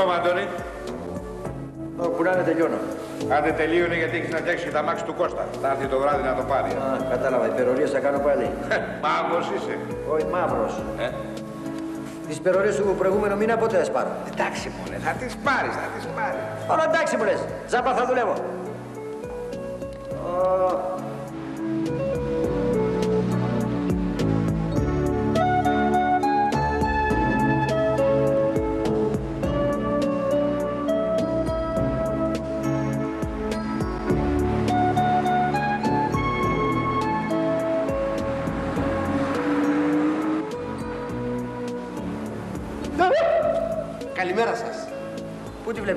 πάμε, Αντώνη. Όπου να είναι τελειώνω. Άντε τελείωνε γιατί έχεις να φτιάξεις και τα μάξι του Κώστα. Θα έρθει το βράδυ να το πάρει. Α, κατάλαβα, υπερορίες θα κάνω πάλι. Μάγος είσαι. Όχι, μαύρος. Ε; Τις υπερορίες του προηγούμενου μήνα πότε θα σπάρω. Εντάξει μωρέ, θα τις πάρεις, θα τις πάρεις. Όλα εντάξει μου λες. Ζάπα θα δουλεύω. Καλημέρα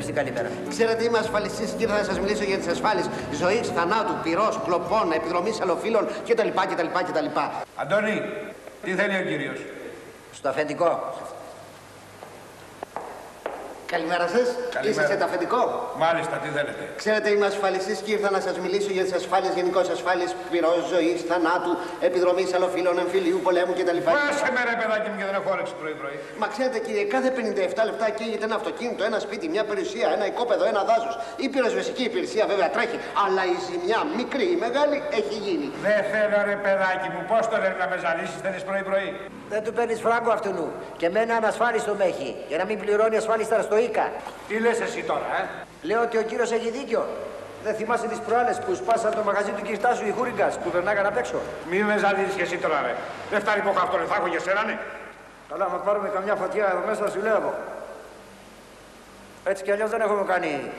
Πού τη βλέπεις την καλημέρα. Ξέρετε, είμαι ασφαλιστής και ήρθα να σας μιλήσω για τις ασφάλειες ζωή, θανάτου, πυρός, κλοπών, επιδρομής αλοφύλων κτλ. κτλ, κτλ. Αντώνη, τι θέλει ο κύριος; Στο αφεντικό. Καλημέρα σας. Καλημέρα. Είσαστε το αφεντικό; Μάλιστα, τι θέλετε. Ξέρετε, είμαι ασφαλιστής και ήρθα να σας μιλήσω για τις ασφάλειες γενικώς. Ασφάλειες πυρός, ζωής, θανάτου, επιδρομή αλοφύλων, εμφυλίου, πολέμου κτλ. Πάσε με ρε παιδάκι μου και δεν έχω όρεξη πρωί-πρωί. Μα ξέρετε, κύριε, κάθε 57 λεπτά καίγεται ένα αυτοκίνητο, ένα σπίτι, μια περιουσία, ένα οικόπεδο, ένα δάσος. Η πυροσβεστική υπηρεσία βέβαια τρέχει, αλλά η ζημιά, μικρή ή μεγάλη, έχει γίνει. Δεν θέλω ρε παιδάκι μου, πώς το λένε να με ζαλίσεις, θέλεις πρωί-πρωί. Δεν του παίρνεις φράγκο αυτού Και με ένα ανασφάλιστο με έχει. Για να μην πληρώνει ασφάλιστα στο ΙΚΑ. Τι λες εσύ τώρα, ε; Λέω ότι ο κύριος έχει δίκιο. Δεν θυμάσαι τις προάλλες που σπάσαν το μαγαζί του Κυρτάσου οι χούριγκας που περνάγαν απ' έξω; Μη με ζαλίζεις και εσύ τώρα, ρε. Δεν φτάνει που έχω αυτό, ρε. Θα έχω για σένα, ναι. Καλά, μα πάρουμε καμιά φωτιά εδώ μέσα, σου λέω εγώ. Έτσι κι αλλιώς δεν έχουμε κάνει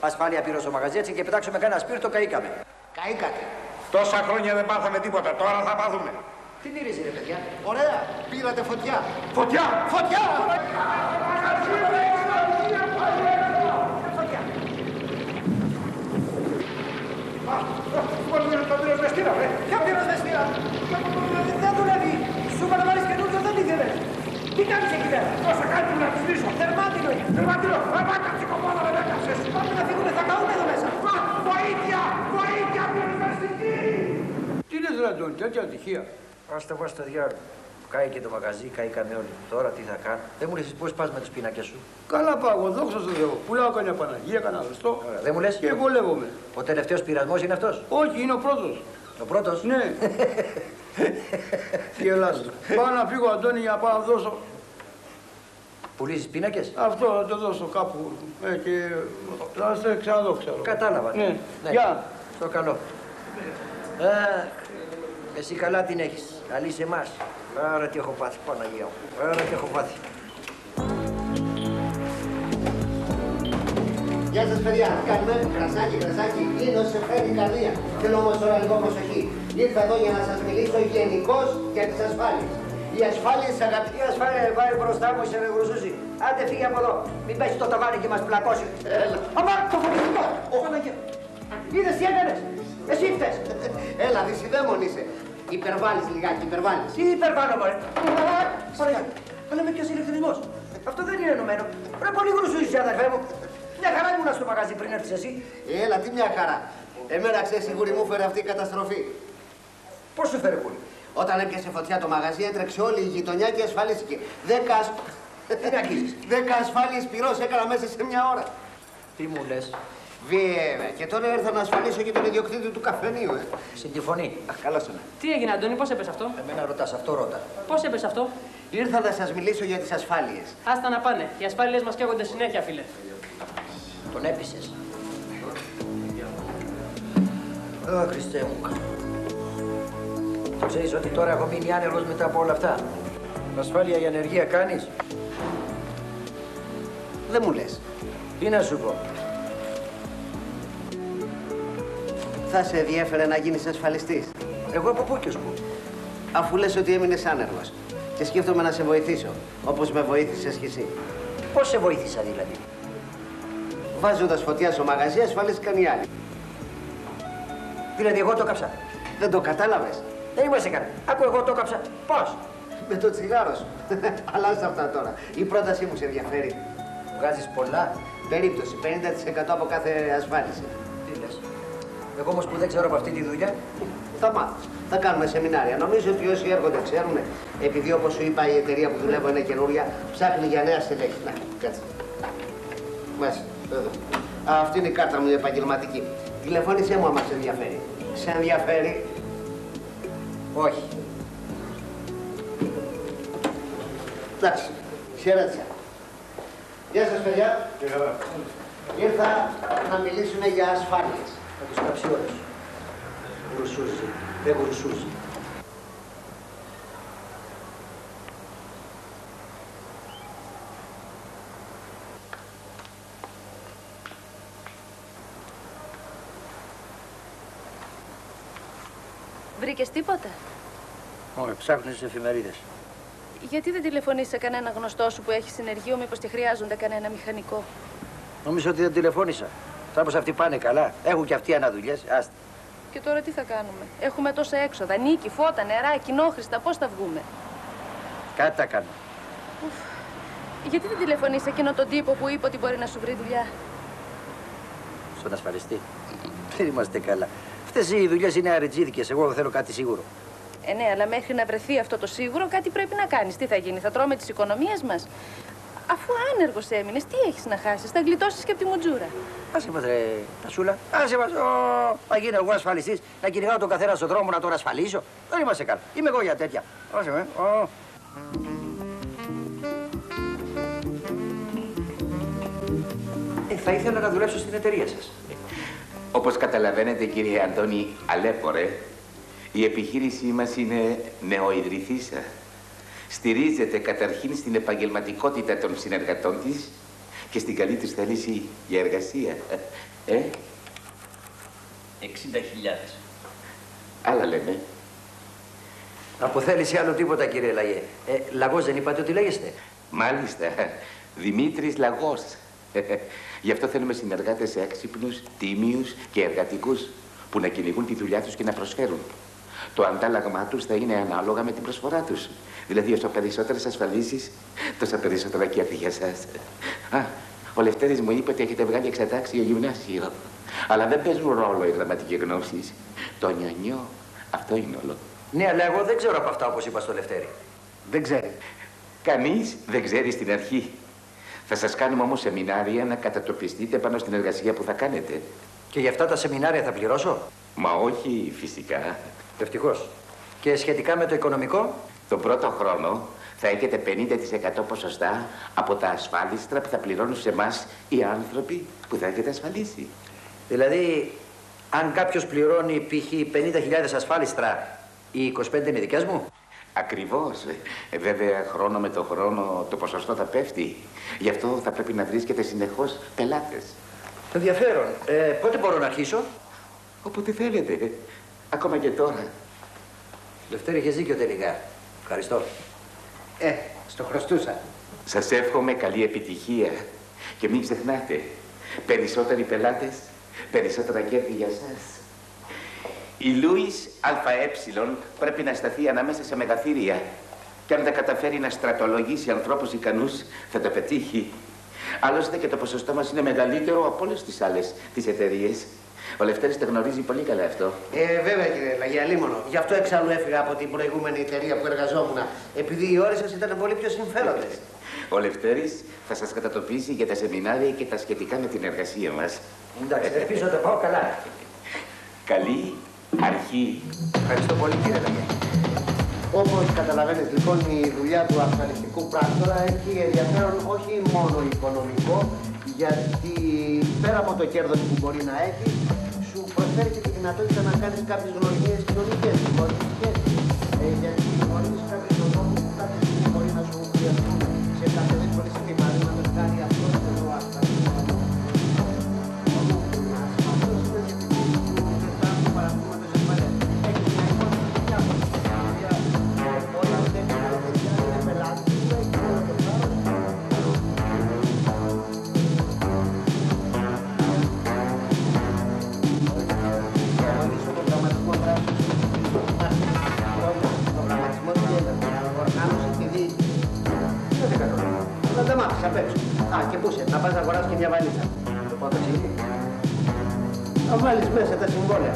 ασφάλεια πύρος στο μαγαζί, έτσι και πετάξουμε κανένα σπίρτο, καήκαμε. Καήκατε. Τόσα χρόνια δεν πάθαμε τίποτα, τώρα θα πάθουμε. Τι μυρίζει ρε παιδιά; Ωραία, πήρατε φωτιά. Φωτιά! Φωτιά! Φωτιά. Πώς είναι το πυροσβεστήρα, ρε. Ποια πυροσβεστήρα. Δεν δουλεύει. Σου είπα να βάλεις καινούργιο, δεν ήθελες. Τι κάνεις εκεί πέρα; Τόσα κάτι που να τους λύσω. Δερμάτινο είναι. Δερματινό, ρε βάκαψε κομμάτα, ρε βάκαψες. Πάμε να φύγουμε, θα καούμε εδώ μέσα. Α, Βοήθεια! Βοήθεια πυροσβεστική! Τι λες ρε Αντώνη, τέτοια ατυχία; Ας το πω στο διάλογο. Κάει το μαγαζί, καήκαμε όλοι. Τώρα τι θα κάνω; Δεν μου λες πώς πας με τους πίνακες σου; Καλά πάω, δόξα στον Θεό. Πουλάω κανένα Παναγία, κανένα Χριστό. Ωραία, δεν μου λες; Και βολεύομαι. Ο τελευταίος πειρασμός είναι αυτός; Όχι, είναι ο πρώτος. Ο πρώτος; Ναι. Τι Ελλάς. Πάω να φύγω Αντώνη για να πάω να δώσω. Πουλήσεις πίνακες; Αυτό να το δώσω κάπου. Ε, και θα σε ξαναδώ, ξέρω. Κατάλαβα. Ναι. Γεια. Στο καλό. Α, εσύ καλά την έχεις. Καλή σε εμάς. Άρα τι έχω πάθει, Παναγία μου. Άρα τι έχω πάθει. Γεια σας παιδιά, τι κάνουμε, κρασάκι, κρασάκι, είναι σε φέρει η καρδία. Θέλω όμως τώρα λίγο προσοχή. Ήρθα εδώ για να σας μιλήσω γενικώς για τις ασφάλειες. Οι ασφάλειες αγαπητοί Τι ασφάλεια πάει μπροστά μου, σε ρεγρουσούζει. Άντε φύγε από εδώ. Μην πέσει το ταβάνι και μας πλακώσει. Έλα. Αμά, το φωτιστικό. Παναγία. Είδες τι έκανες; Εσύ φταίς. Έλα, δυσιδέμον είσαι. Υπερβάλλεις λιγάκι, υπερβάλλεις. Τι υπερβάλλω, μωρέ. Παναγία. Αλλά με ποιος ηλεκτρισμός. Αυτό δεν είναι ενωμένο. Ρε πολύ γρουσούζεις, αδερφέ μου. Μια χαρά ήμουνα στο μαγαζί πριν έρθεις εσύ. Έλα, τι μια χαρά. Εμένα ξέρεις, σίγουρη μου φέρε αυτή η καταστροφή. Πώς σου φέρε πολύ. Όταν έπιασε φωτιά το μαγαζί, έτρεξε όλη η γειτονιά και ασφαλίστηκε. Δέκα, ασ... Τι να αγγίζεις; Δέκα ασφάλειες πυρός έκανα μέσα σε μια ώρα. Τι μου λες; Βέβαια. Και τώρα ήρθα να ασφαλίσω και τον ιδιοκτήτη του καφενείου. Ε. Στην τη φωνή. Αχ, καλώς είναι. Τι έγινε, Αντώνη, πώς έπεσε αυτό; Εμένα ρωτάς, αυτό ρώτα. Πώς έπεσε αυτό; Ήρθα να σας μιλήσω για τις ασφάλειες. Άστα να πάνε. Οι ασφάλειες μας καίγονται συνέχεια, φίλε. Τον έπεισες. Ω, Χριστέ μου. Το ξέρεις ότι τώρα έχω μείνει άνεργος μετά από όλα αυτά. Ασφάλεια για ανεργία κάνεις; Δεν μου λες. Τι να σου πω. Θα σε ενδιέφερε να γίνεις ασφαλιστής. Εγώ από πού και ως πού. Αφού λες ότι έμεινες άνεργος. Και σκέφτομαι να σε βοηθήσω. Όπως με βοήθησες κι εσύ. Πώς σε βοήθησα δηλαδή; Βάζοντας φωτιά στο μαγαζί, ασφαλίστηκαν οι άλλοι. Δηλαδή εγώ το κάψα. Δεν το κατάλαβες; Δεν είμαστε κανένα. Άκου εγώ το κάψα. Πώς; Με το τσιγάρο σου. Αλλά σε αυτά τώρα. Η πρότασή μου σε ενδιαφέρει. Βγάζεις πολλά. Περίπτωση. 50% από κάθε ασφάλιση. Τι λες. Εγώ όμως που δεν ξέρω από αυτή τη δουλειά. Θα μάθεις. Θα κάνουμε σεμινάρια. Νομίζω ότι όσοι έρχονται ξέρουν, επειδή όπως σου είπα η εταιρεία που δουλεύω είναι καινούρια, ψάχνει για νέα στελέχη. Να, κάτσε. Μέσα, εδώ. Α, Αυτή είναι η κάρτα μου η επαγγελματική. Τηλεφώνησέ μου άμα σε ενδιαφέρει. Σε ενδιαφέρει; Όχι. Εντάξει, χαιρέτησα. Γεια σας παιδιά. Ήρθα να μιλήσουμε για ασφάλειες. Θα τους κάψει όλους. Γρουσούζει. Δεν γρουσούζει. Βρήκες τίποτα; Όχι, ψάχνουν στις εφημερίδες. Γιατί δεν τηλεφωνείς σε κανένα γνωστό σου που έχει συνεργείο, μήπως τη χρειάζονται κανένα μηχανικό; Νομίζω ότι δεν τηλεφώνησα. Θα πως αυτοί πάνε καλά. Έχουν και αυτοί αναδουλειές. Άστε. Και τώρα τι θα κάνουμε; Έχουμε τόσα έξοδα. Νίκη, φώτα, νερά, κοινόχρηστα. Πώς θα βγούμε; Κάτι τα κάνω. Γιατί δεν τηλεφωνείς σε εκείνο τον τύπο που είπε ότι μπορεί να σου βρει δουλειά; Στον ασφαλιστή. Δεν είμαστε καλά. Αυτές οι δουλειές είναι αρετζίδικες. Εγώ θέλω κάτι σίγουρο. Ε, ναι, αλλά μέχρι να βρεθεί αυτό το σίγουρο, κάτι πρέπει να κάνεις. Τι θα γίνει, θα τρώμε τις οικονομίες μας; Αφού άνεργος έμεινες, τι έχεις να χάσεις. Θα γλιτώσεις και από τη μουτζούρα. Άσε μας ρε Τασούλα. Άσε μας. Ω, Θα γίνω εγώ ασφαλιστής. Να κυνηγάω τον καθένα στον δρόμο να τον ασφαλίσω. Δεν είμαστε καλά. Είμαι εγώ για τέτοια. Άσε με. Ω. Ε, θα ήθελα να δουλέψω στην εταιρεία σας. Όπως καταλαβαίνετε κύριε Αντώνη Αλέπορε, η επιχείρησή μας είναι νεοειδρυθήσα. Στηρίζεται καταρχήν στην επαγγελματικότητα των συνεργατών της και στην καλή τους θέληση για εργασία. Ε, 60.000. άλλα λέμε. Από θέληση άλλο τίποτα κύριε Λαγέ. Ε, λαγός δεν είπατε ότι λέγεστε. Μάλιστα, Δημήτρης Λαγός. Γι' αυτό θέλουμε συνεργάτες έξυπνους, τίμιους και εργατικούς που να κυνηγούν τη δουλειά τους και να προσφέρουν. Το αντάλλαγμά τους θα είναι ανάλογα με την προσφορά τους. Δηλαδή, όσο περισσότερες ασφαλίσεις, τόσα περισσότερα κέρδη για σας. Α, ο Λευτέρης μου είπε ότι έχετε βγάλει εξατάξιο γυμνάσιο. Αλλά δεν παίζουν ρόλο οι γραμματικοί γνώσεις. Το νιονιό, αυτό είναι όλο. Ναι, αλλά εγώ δεν ξέρω από αυτά όπως είπα στο Λευτέρη. Δεν ξέρει. Κανείς δεν ξέρει στην αρχή. Θα σας κάνουμε όμως σεμινάρια να κατατοπιστείτε πάνω στην εργασία που θα κάνετε. Και για αυτά τα σεμινάρια θα πληρώσω; Μα όχι φυσικά. Ευτυχώς. Και σχετικά με το οικονομικό, Τον πρώτο χρόνο θα έχετε 50% ποσοστά από τα ασφάλιστρα που θα πληρώνουν σε εμάς οι άνθρωποι που θα έχετε ασφαλίσει. δηλαδή αν κάποιος πληρώνει π.χ. 50.000 ασφάλιστρα, οι 25 είναι δικές μου; Ακριβώς. Ε, βέβαια, χρόνο με το χρόνο το ποσοστό θα πέφτει. Γι' αυτό θα πρέπει να βρίσκετε συνεχώς πελάτες. Ενδιαφέρον. Ε, πότε μπορώ να αρχίσω; Όποτε θέλετε. Ακόμα και τώρα. Λευτέρη, είχες δίκιο τελικά. Ευχαριστώ. Ε, στο χρωστούσα. Σας εύχομαι καλή επιτυχία. Και μην ξεχνάτε, περισσότεροι πελάτες, περισσότερα κέρδη για σας. Η Λούις ΑΕ πρέπει να σταθεί ανάμεσα σε μεγαθύρια. Και αν δεν καταφέρει να στρατολογήσει ανθρώπους ικανούς, θα τα πετύχει. Άλλωστε και το ποσοστό μας είναι μεγαλύτερο από όλες τις άλλες τις εταιρείες. Ο Λευτέρης το γνωρίζει πολύ καλά αυτό. Ε, βέβαια κύριε Λαγιά, λίμωνο. Γι' αυτό εξάλλου έφυγα από την προηγούμενη εταιρεία που εργαζόμουν. Επειδή οι ώρες σας ήταν πολύ πιο συμφέροντες. Ο Λευτέρης θα σας κατατοπίσει για τα σεμινάρια και τα σχετικά με την εργασία μας. Εντάξει, ελπίζω να το πάω καλά. Καλή αρχή. Ευχαριστώ πολύ κύριε Λαγέ. Όπως καταλαβαίνεις λοιπόν η δουλειά του ασφαλιστικού πράκτορα έχει ενδιαφέρον όχι μόνο οικονομικό γιατί πέρα από το κέρδος που μπορεί να έχει σου προσφέρει και τη δυνατότητα να κάνεις κάποιες γνωριμίες κοινωνικές, δημόσιες σχέσεις. Ε, γιατί γνωρίζεις κάποιους ανθρώπους που κάποια στιγμή μπορεί να σου χρειαστούν Δεν μ' άφησε απ' έξω. Α, και πού είσαι, να πας να αγοράσεις και μια βαλίτσα. Το πάω το ξύλι. Να βάλεις μέσα τα συμβόλαια.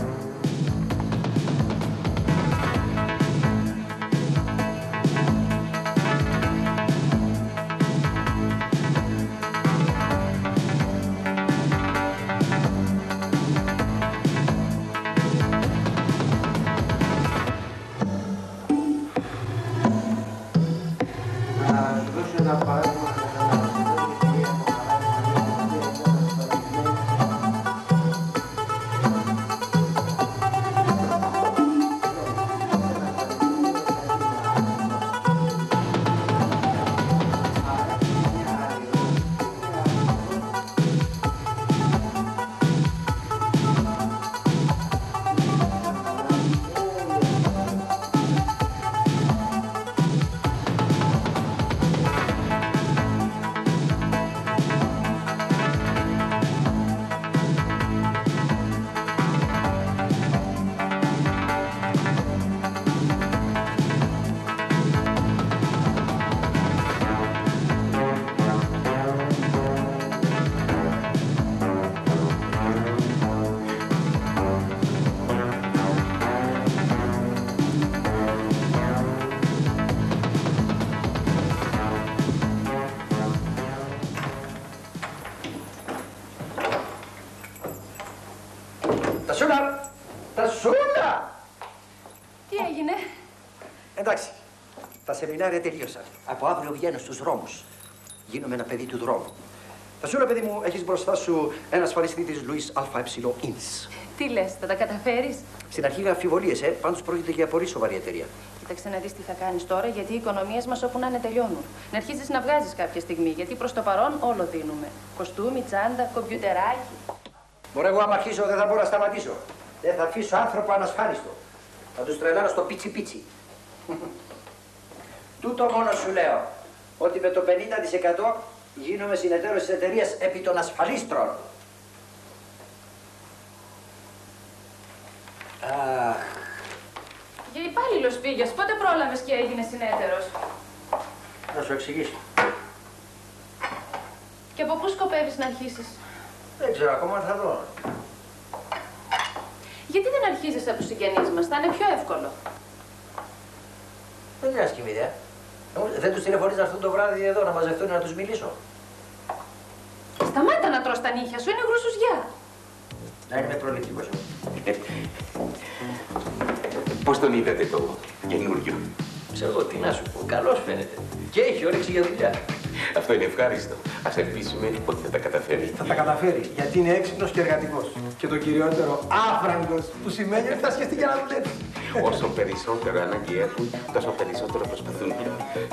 Σεμινάρια τελείωσαν. Από αύριο βγαίνω στους δρόμους. Γίνομαι ένα παιδί του δρόμου. Τασούλα, παιδί μου, έχεις μπροστά σου ένα ασφαλιστή της Λουίς ΑΕ Ινς. Τι λες, θα τα καταφέρεις; Στην αρχή είχα αμφιβολίες, ε. Πάντως πρόκειται για πολύ σοβαρή εταιρεία. Κοίταξε να δεις τι θα κάνεις τώρα, γιατί οι οικονομίες μας όπου να είναι τελειώνουν. Να αρχίσεις να βγάζεις κάποια στιγμή, γιατί προς το παρόν όλο δίνουμε. Κοστούμι, τσάντα, κομπιουτεράκι. Μωρέ, εγώ άμα αρχίσω δεν θα μπορώ να σταματήσω. Δεν θα αφήσω άνθρωπο ανασφάλιστο. Θα τους τρελάρω στο πίτσι πίτσι. Τούτο μόνο σου λέω. Ότι με το 50% γίνομαι συνεταίρος της εταιρείας επί των ασφαλίστρων. Αχ, Για υπάλληλος πήγες, πότε πρόλαβες και έγινες συνέτερος; να σου εξηγήσω. Και από πού σκοπεύεις να αρχίσεις; Δεν ξέρω ακόμα αν θα δω. Γιατί δεν αρχίζεις από τους συγγενείς μας, θα είναι πιο εύκολο. Δεν είναι άσχημη ιδέα. Ε, Δεν τους τηλεφωνείς να έρθουν το βράδυ εδώ να μαζευτούν να τους μιλήσω. Σταμάτα να τρως τα νύχια σου, είναι γρουσουζιά. Να είμαι προληπτικός. Πώς τον είδατε το καινούριο; Ξέρω εγώ τι να σου πω. Καλός φαίνεται. Και έχει όρεξη για δουλειά. Αυτό είναι ευχάριστο. Ας ελπίσουμε ότι θα τα καταφέρει. Θα τα καταφέρει γιατί είναι έξυπνος και εργατικός. Και το κυριότερο, άφραγκος, που σημαίνει ότι θα σκεφτεί και να δουλέψει. Όσο περισσότερο ανάγκη έχουν, τόσο περισσότερο προσπαθούν.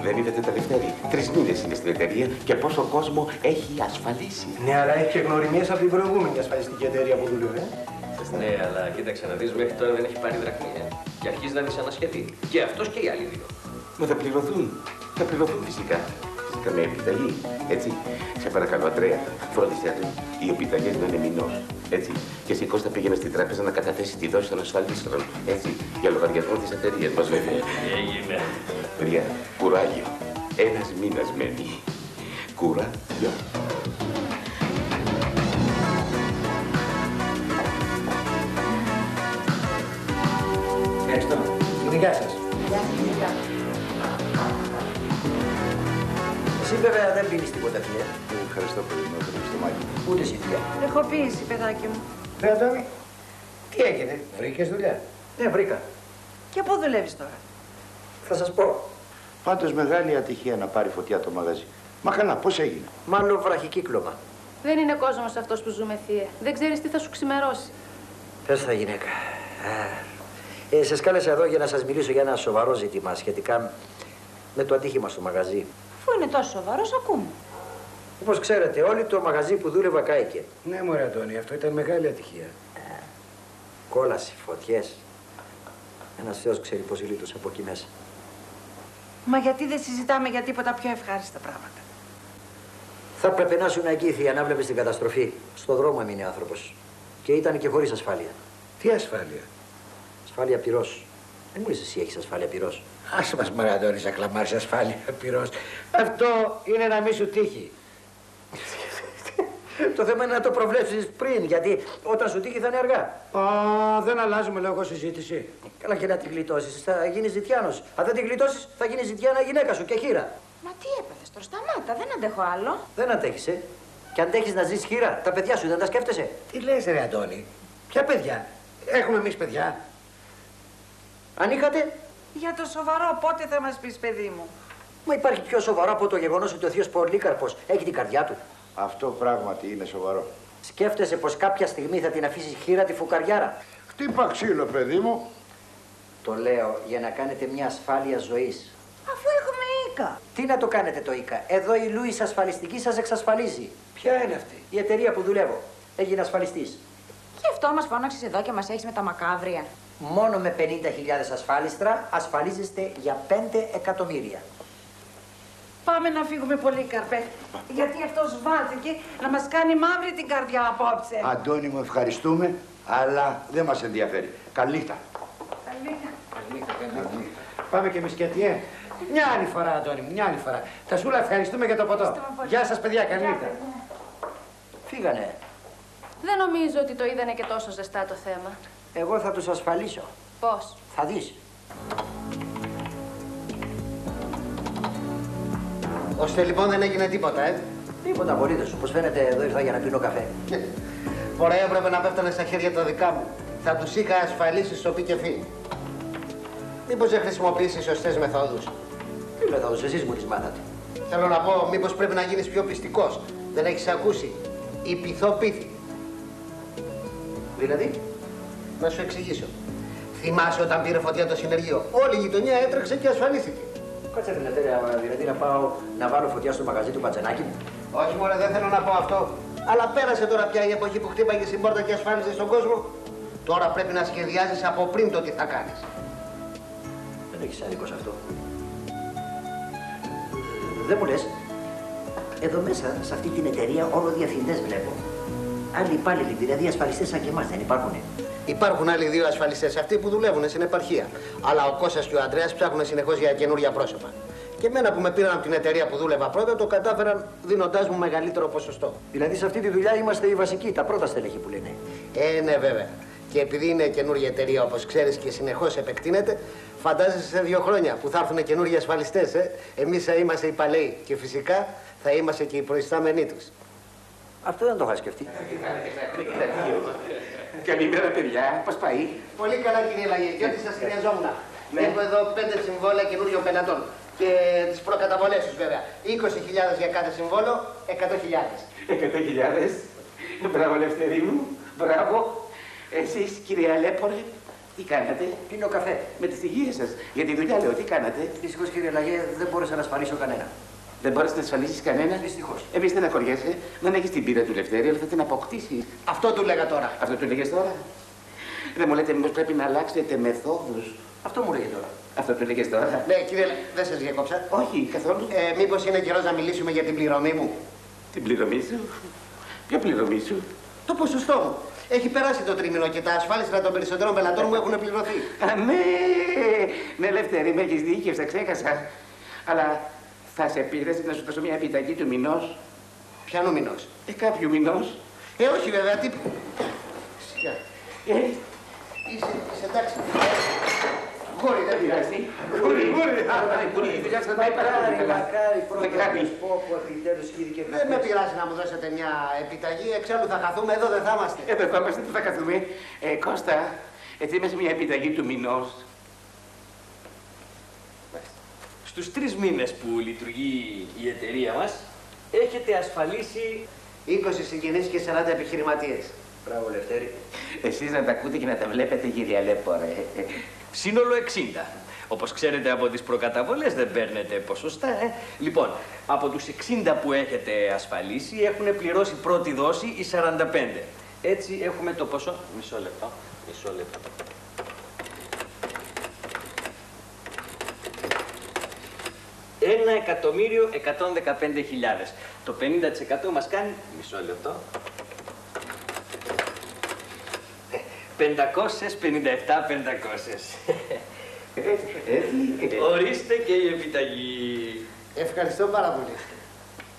Δεν είδατε τα Δευτέρη; Τρεις μήνες είναι στην εταιρεία και πόσο κόσμο έχει ασφαλίσει. Ναι, αλλά έχει και γνωριμίες από την προηγούμενη ασφαλιστική εταιρεία που δούλευε. Ναι, αλλά κοίταξε να δεις, μέχρι τώρα δεν έχει πάρει δραχμή. ε. Και αρχίζει να δυσανασχετεί. Και αυτός και οι άλλοι δύο. Μα θα πληρωθούν. Θα πληρωθούν φυσικά. Φυσικά με επιταγή. Έτσι. Σε παρακαλώ, Αντρέα, φρόντισε του οι επιταγές να είναι μηνός. Έτσι. Και εσύ Κώστα πήγαινε στην τράπεζα να καταθέσει τη δόση των ασφαλίσεων. Έτσι. Για λογαριασμό της εταιρείας μας, βέβαια. Έγινε. Παιδιά, κουράγιο. Ένας μήνας μένει. Κουράγιο. Γεια σας. Εσύ βέβαια δεν πίνεις τίποτα, φίλε. Ευχαριστώ πολύ, με το στομάχι. Ούτε εσύ δουλειά. Έχω πίεση, παιδάκι μου. Ναι, Αντώνη. Τι έγινε, βρήκες δουλειά; Ναι, βρήκα. Και πού δουλεύεις τώρα; Θα σας πω. Πάντως μεγάλη ατυχία να πάρει φωτιά το μαγαζί. Μα καλά, πώς έγινε; Μάλλον βραχικύκλωμα. Δεν είναι κόσμος αυτός που ζούμε, θεία. Δεν ξέρεις τι θα σου ξημερώσει. Πες τα γυναίκα. Ε, σας κάλεσα εδώ για να σας μιλήσω για ένα σοβαρό ζήτημα σχετικά με το ατύχημα στο μαγαζί. Αφού είναι τόσο σοβαρός, ακούμε. Όπως ξέρετε, όλοι το μαγαζί που δούλευα κάηκε. Ναι, μωρέ Αντώνη, αυτό ήταν μεγάλη ατυχία. Κόλαση, φωτιές. Ένας Θεός ξέρει πώς γλίτωσε από εκεί μέσα. Μα γιατί δεν συζητάμε για τίποτα πιο ευχάριστα πράγματα; Θα έπρεπε να ήσουν εκεί, θεία, να βλέπεις την καταστροφή. Στο δρόμο έμεινε άνθρωπος. Και ήταν και χωρίς ασφάλεια. Τι ασφάλεια; Ασφάλεια πυρός. Δεν μου λες εσύ έχεις ασφάλεια πυρός. Άσε μας μωρέ Αντώνης, να κλαμάρεις ασφάλεια πυρός. Αυτό είναι να μη σου τύχει. το θέμα είναι να το προβλέψεις πριν, γιατί όταν σου τύχει θα είναι αργά. Α, δεν αλλάζουμε λόγο συζήτηση. Καλά και να την γλιτώσεις, θα γίνεις ζητιάνος. Αν δεν την γλιτώσεις, θα γίνεις ζητιάνα γυναίκα σου και χείρα. Μα τι έπαθες τώρα, σταμάτα, δεν αντέχω άλλο. Δεν αντέχεις, ε. Και αντέχεις να ζεις χείρα, τα παιδιά σου δεν τα σκέφτεσαι. Τι λες ρε Αντώνη; Ποια παιδιά; Έχουμε εμείς παιδιά. Αν είχατε, Για το σοβαρό, πότε θα μας πεις, παιδί μου; μα υπάρχει πιο σοβαρό από το γεγονός ότι ο θείος Πολύκαρπος έχει την καρδιά του. Αυτό πράγματι είναι σοβαρό. Σκέφτεσαι πως κάποια στιγμή θα την αφήσεις χείρα τη φουκαριάρα; Χτύπα ξύλο, παιδί μου. Το λέω για να κάνετε μια ασφάλεια ζωής. Αφού έχουμε οίκα. Τι να το κάνετε το ΙΚΑ. Εδώ η Λούις ασφαλιστική σας εξασφαλίζει. Ποια είναι αυτή; Η εταιρεία που δουλεύω. Έγινε ασφαλιστής. Γι' αυτό μας φώναξες εδώ και μας έχεις με τα μακάβρια. Μόνο με 50.000 ασφάλιστρα ασφαλίζεστε για 5 εκατομμύρια. Πάμε να φύγουμε πολύ, Καρπέ. Γιατί αυτός βάλθηκε να μας κάνει μαύρη την καρδιά απόψε. Αντώνη μου, ευχαριστούμε, αλλά δεν μας ενδιαφέρει. Καληνύχτα. Πάμε κι εμείς και τι, ε. Μια άλλη φορά, Αντώνη μου, μια άλλη φορά. Τα σούλα ευχαριστούμε για το ποτό. Γεια σας, παιδιά, καλή νύχτα. Φύγανε. Δεν νομίζω ότι το είδανε και τόσο ζεστά το θέμα. Εγώ θα τους ασφαλίσω. Πώς; Θα δεις. Ώστε λοιπόν δεν έγινε τίποτα, ε; Τίποτα απολύτως. Όπως φαίνεται εδώ ήρθα για να πίνω καφέ. φορά έπρεπε να πέφτανε στα χέρια τα δικά μου. Θα τους είχα ασφαλίσει στο πι και φύ. Μήπως δεν χρησιμοποιήσεις σωστές μεθόδους; Τι μεθόδους, εσείς μου τις μάθατε. Θέλω να πω, μήπως πρέπει να γίνεις πιο πιστικός; Δεν έχεις ακούσει; Η πειθό πίθη. Δηλαδή, Να σου εξηγήσω. Θυμάσαι όταν πήρε φωτιά το συνεργείο. Όλη η γειτονιά έτρεξε και ασφαλίστηκε. κάτσε ρε Λευτέρη, άμα δηλαδή να πάω να βάλω φωτιά στο μαγαζί του Πατζανάκη μου. Όχι μωρέ, δεν θέλω να πω αυτό. Αλλά πέρασε τώρα πια η εποχή που χτύπαγε στην πόρτα και ασφάλιζε τον κόσμο. Τώρα πρέπει να σχεδιάζεις από πριν το τι θα κάνεις. Δεν έχεις άδικο σε αυτό. Δεν μου λες, εδώ μέσα, σε αυτή την εταιρεία, όλο διευθυντές βλέπω. Άλλοι υπάλληλοι, δηλαδή ασφαλιστές σαν και εμάς, δεν υπάρχουνε. Υπάρχουν άλλοι δύο ασφαλιστές, αυτοί που δουλεύουν στην επαρχία. Αλλά ο Κώστας και ο Αντρέα ψάχνουν συνεχώς για καινούρια πρόσωπα. Και εμένα που με πήραν από την εταιρεία που δούλευα πρώτα, το κατάφεραν δίνοντάς μου μεγαλύτερο ποσοστό. Δηλαδή σε αυτή τη δουλειά είμαστε οι βασικοί, τα πρώτα στελέχη που λένε. Ε, ναι, βέβαια. Και επειδή είναι καινούργια εταιρεία, όπως ξέρεις και συνεχώς επεκτείνεται, φαντάζεσαι σε δύο χρόνια που θα έρθουν καινούργιοι ασφαλιστές, ε. Εμείς θα είμαστε οι παλαιοί. Και φυσικά θα είμαστε και οι προϊστάμενοι τους. Αυτό δεν το είχα σκεφτεί. Καλημέρα, παιδιά. Πώς πάει; Πολύ καλά, κύριε Λαγέ, και ό,τι σας χρειαζόμουν. Έχω εδώ πέντε συμβόλαια καινούριων πελατών. Και τις προκαταβολές τους, βέβαια. 20.000 για κάθε συμβόλαιο, 100.000. Εκατό χιλιάδες. Μπράβο, Λευτέρη μου. Μπράβο. Εσείς, κύριε Αλέπορε, τι κάνατε; Πίνω καφέ. Με τη στοιχεία σας. Για τη δουλειά, λέω, τι κάνατε; Δυστυχώς κύριε Λαγέ δεν μπόρεσα να ασφαλίσω κανένα. Δεν μπορείς να ασφαλίσεις κανένα. Δυστυχώς. Εμείς δεν ακοριέσαι. Δεν έχεις την πείρα του Λευτέρη, αλλά θα την αποκτήσεις. Αυτό του λέγα τώρα. Αυτό του λέγες τώρα. Δεν μου λέτε μήπως πρέπει να αλλάξετε μεθόδους; Αυτό μου λέγε τώρα. Αυτό του λέγες τώρα. Ναι, κύριε, δεν σας διακόψα. Όχι, καθόλου. Ε, Μήπως είναι καιρός να μιλήσουμε για την πληρωμή μου; Την πληρωμή σου; Ποια πληρωμή σου; Το ποσοστό μου. Έχει περάσει το τρίμηνο και τα ασφάλιστρα των περισσότερων πελατών μου έχουν πληρωθεί. Α, ναι, ναι, Λευτέρη, με έχεις δίκιο, σε ξέχασα. Αλλά θα σε πήρες να σου δώσω μια επιταγή του μηνός. Πιανού μηνός. Ε, κάποιου μηνός. Ε, όχι βέβαια, τι. Σιγά. Ε, Είσαι, είσαι εντάξει. Γόρι, δεν πειράζει. Γούρι, γούρι. Γούρι, η δουλειά σας πάει πάρα πολύ καλά. μακάρι Δεν κάνει. πρώτα πω που επιτέλους κύριε και Δεν με πειράζει να μου δώσετε μια επιταγή. Εξάλλου θα χαθούμε εδώ, δεν θα είμαστε. Εδώ θα είμαστε, που θα καθούμε. Ε, Κώστα, έτσι είμαστε μια επιταγή του μηνός. Στους τρεις μήνες που λειτουργεί η εταιρεία μας, έχετε ασφαλίσει 20 συγγενείς και 40 επιχειρηματίες. Μπράβο Λευτέρη. Εσείς να τα ακούτε και να τα βλέπετε, κύριε Αλέπορε. σύνολο 60. Όπως ξέρετε από τις προκαταβολές δεν παίρνετε ποσοστά, ε. Λοιπόν, από τους 60 που έχετε ασφαλίσει έχουν πληρώσει πρώτη δόση οι 45. Έτσι έχουμε το ποσό... Μισό λεπτό, μισό λεπτό. Ένα εκατομμύριο 115 χιλιάδες. Το 50% μας κάνει... Μισό λεπτό. 557 500. Ορίστε και η επιταγή. Ευχαριστώ πάρα πολύ.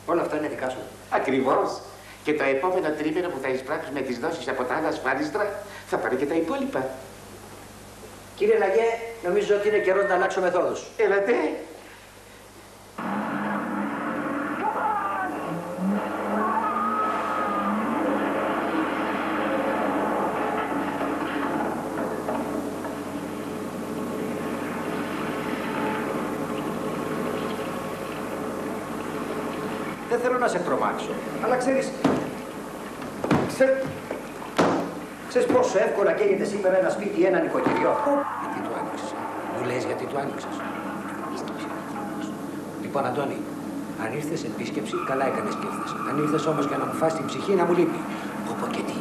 Όλα αυτά είναι δικά σου. Ακριβώς. Και το επόμενο τρίμηνο που θα εισπράξεις με τις δόσεις από τα άλλα ασφάλιστρα, θα πάρει και τα υπόλοιπα. Κύριε Λαγέ, νομίζω ότι είναι καιρός να αλλάξω μεθόδους. Έλατε. Να σε τρομάξω, αλλά ξέρεις... Ξέρ... Ξέρεις πόσο εύκολα καίγεται σήμερα ένα σπίτι ή ένα νοικοκυριό. Γιατί το άνοιξες. Μου λες γιατί το άνοιξες. Λοιπόν, Αντώνη, αν ήρθες επίσκεψη, καλά έκανες και ήρθες. Αν ήρθες όμως για να μου φας την ψυχή, να μου λείπει. Πω και τι.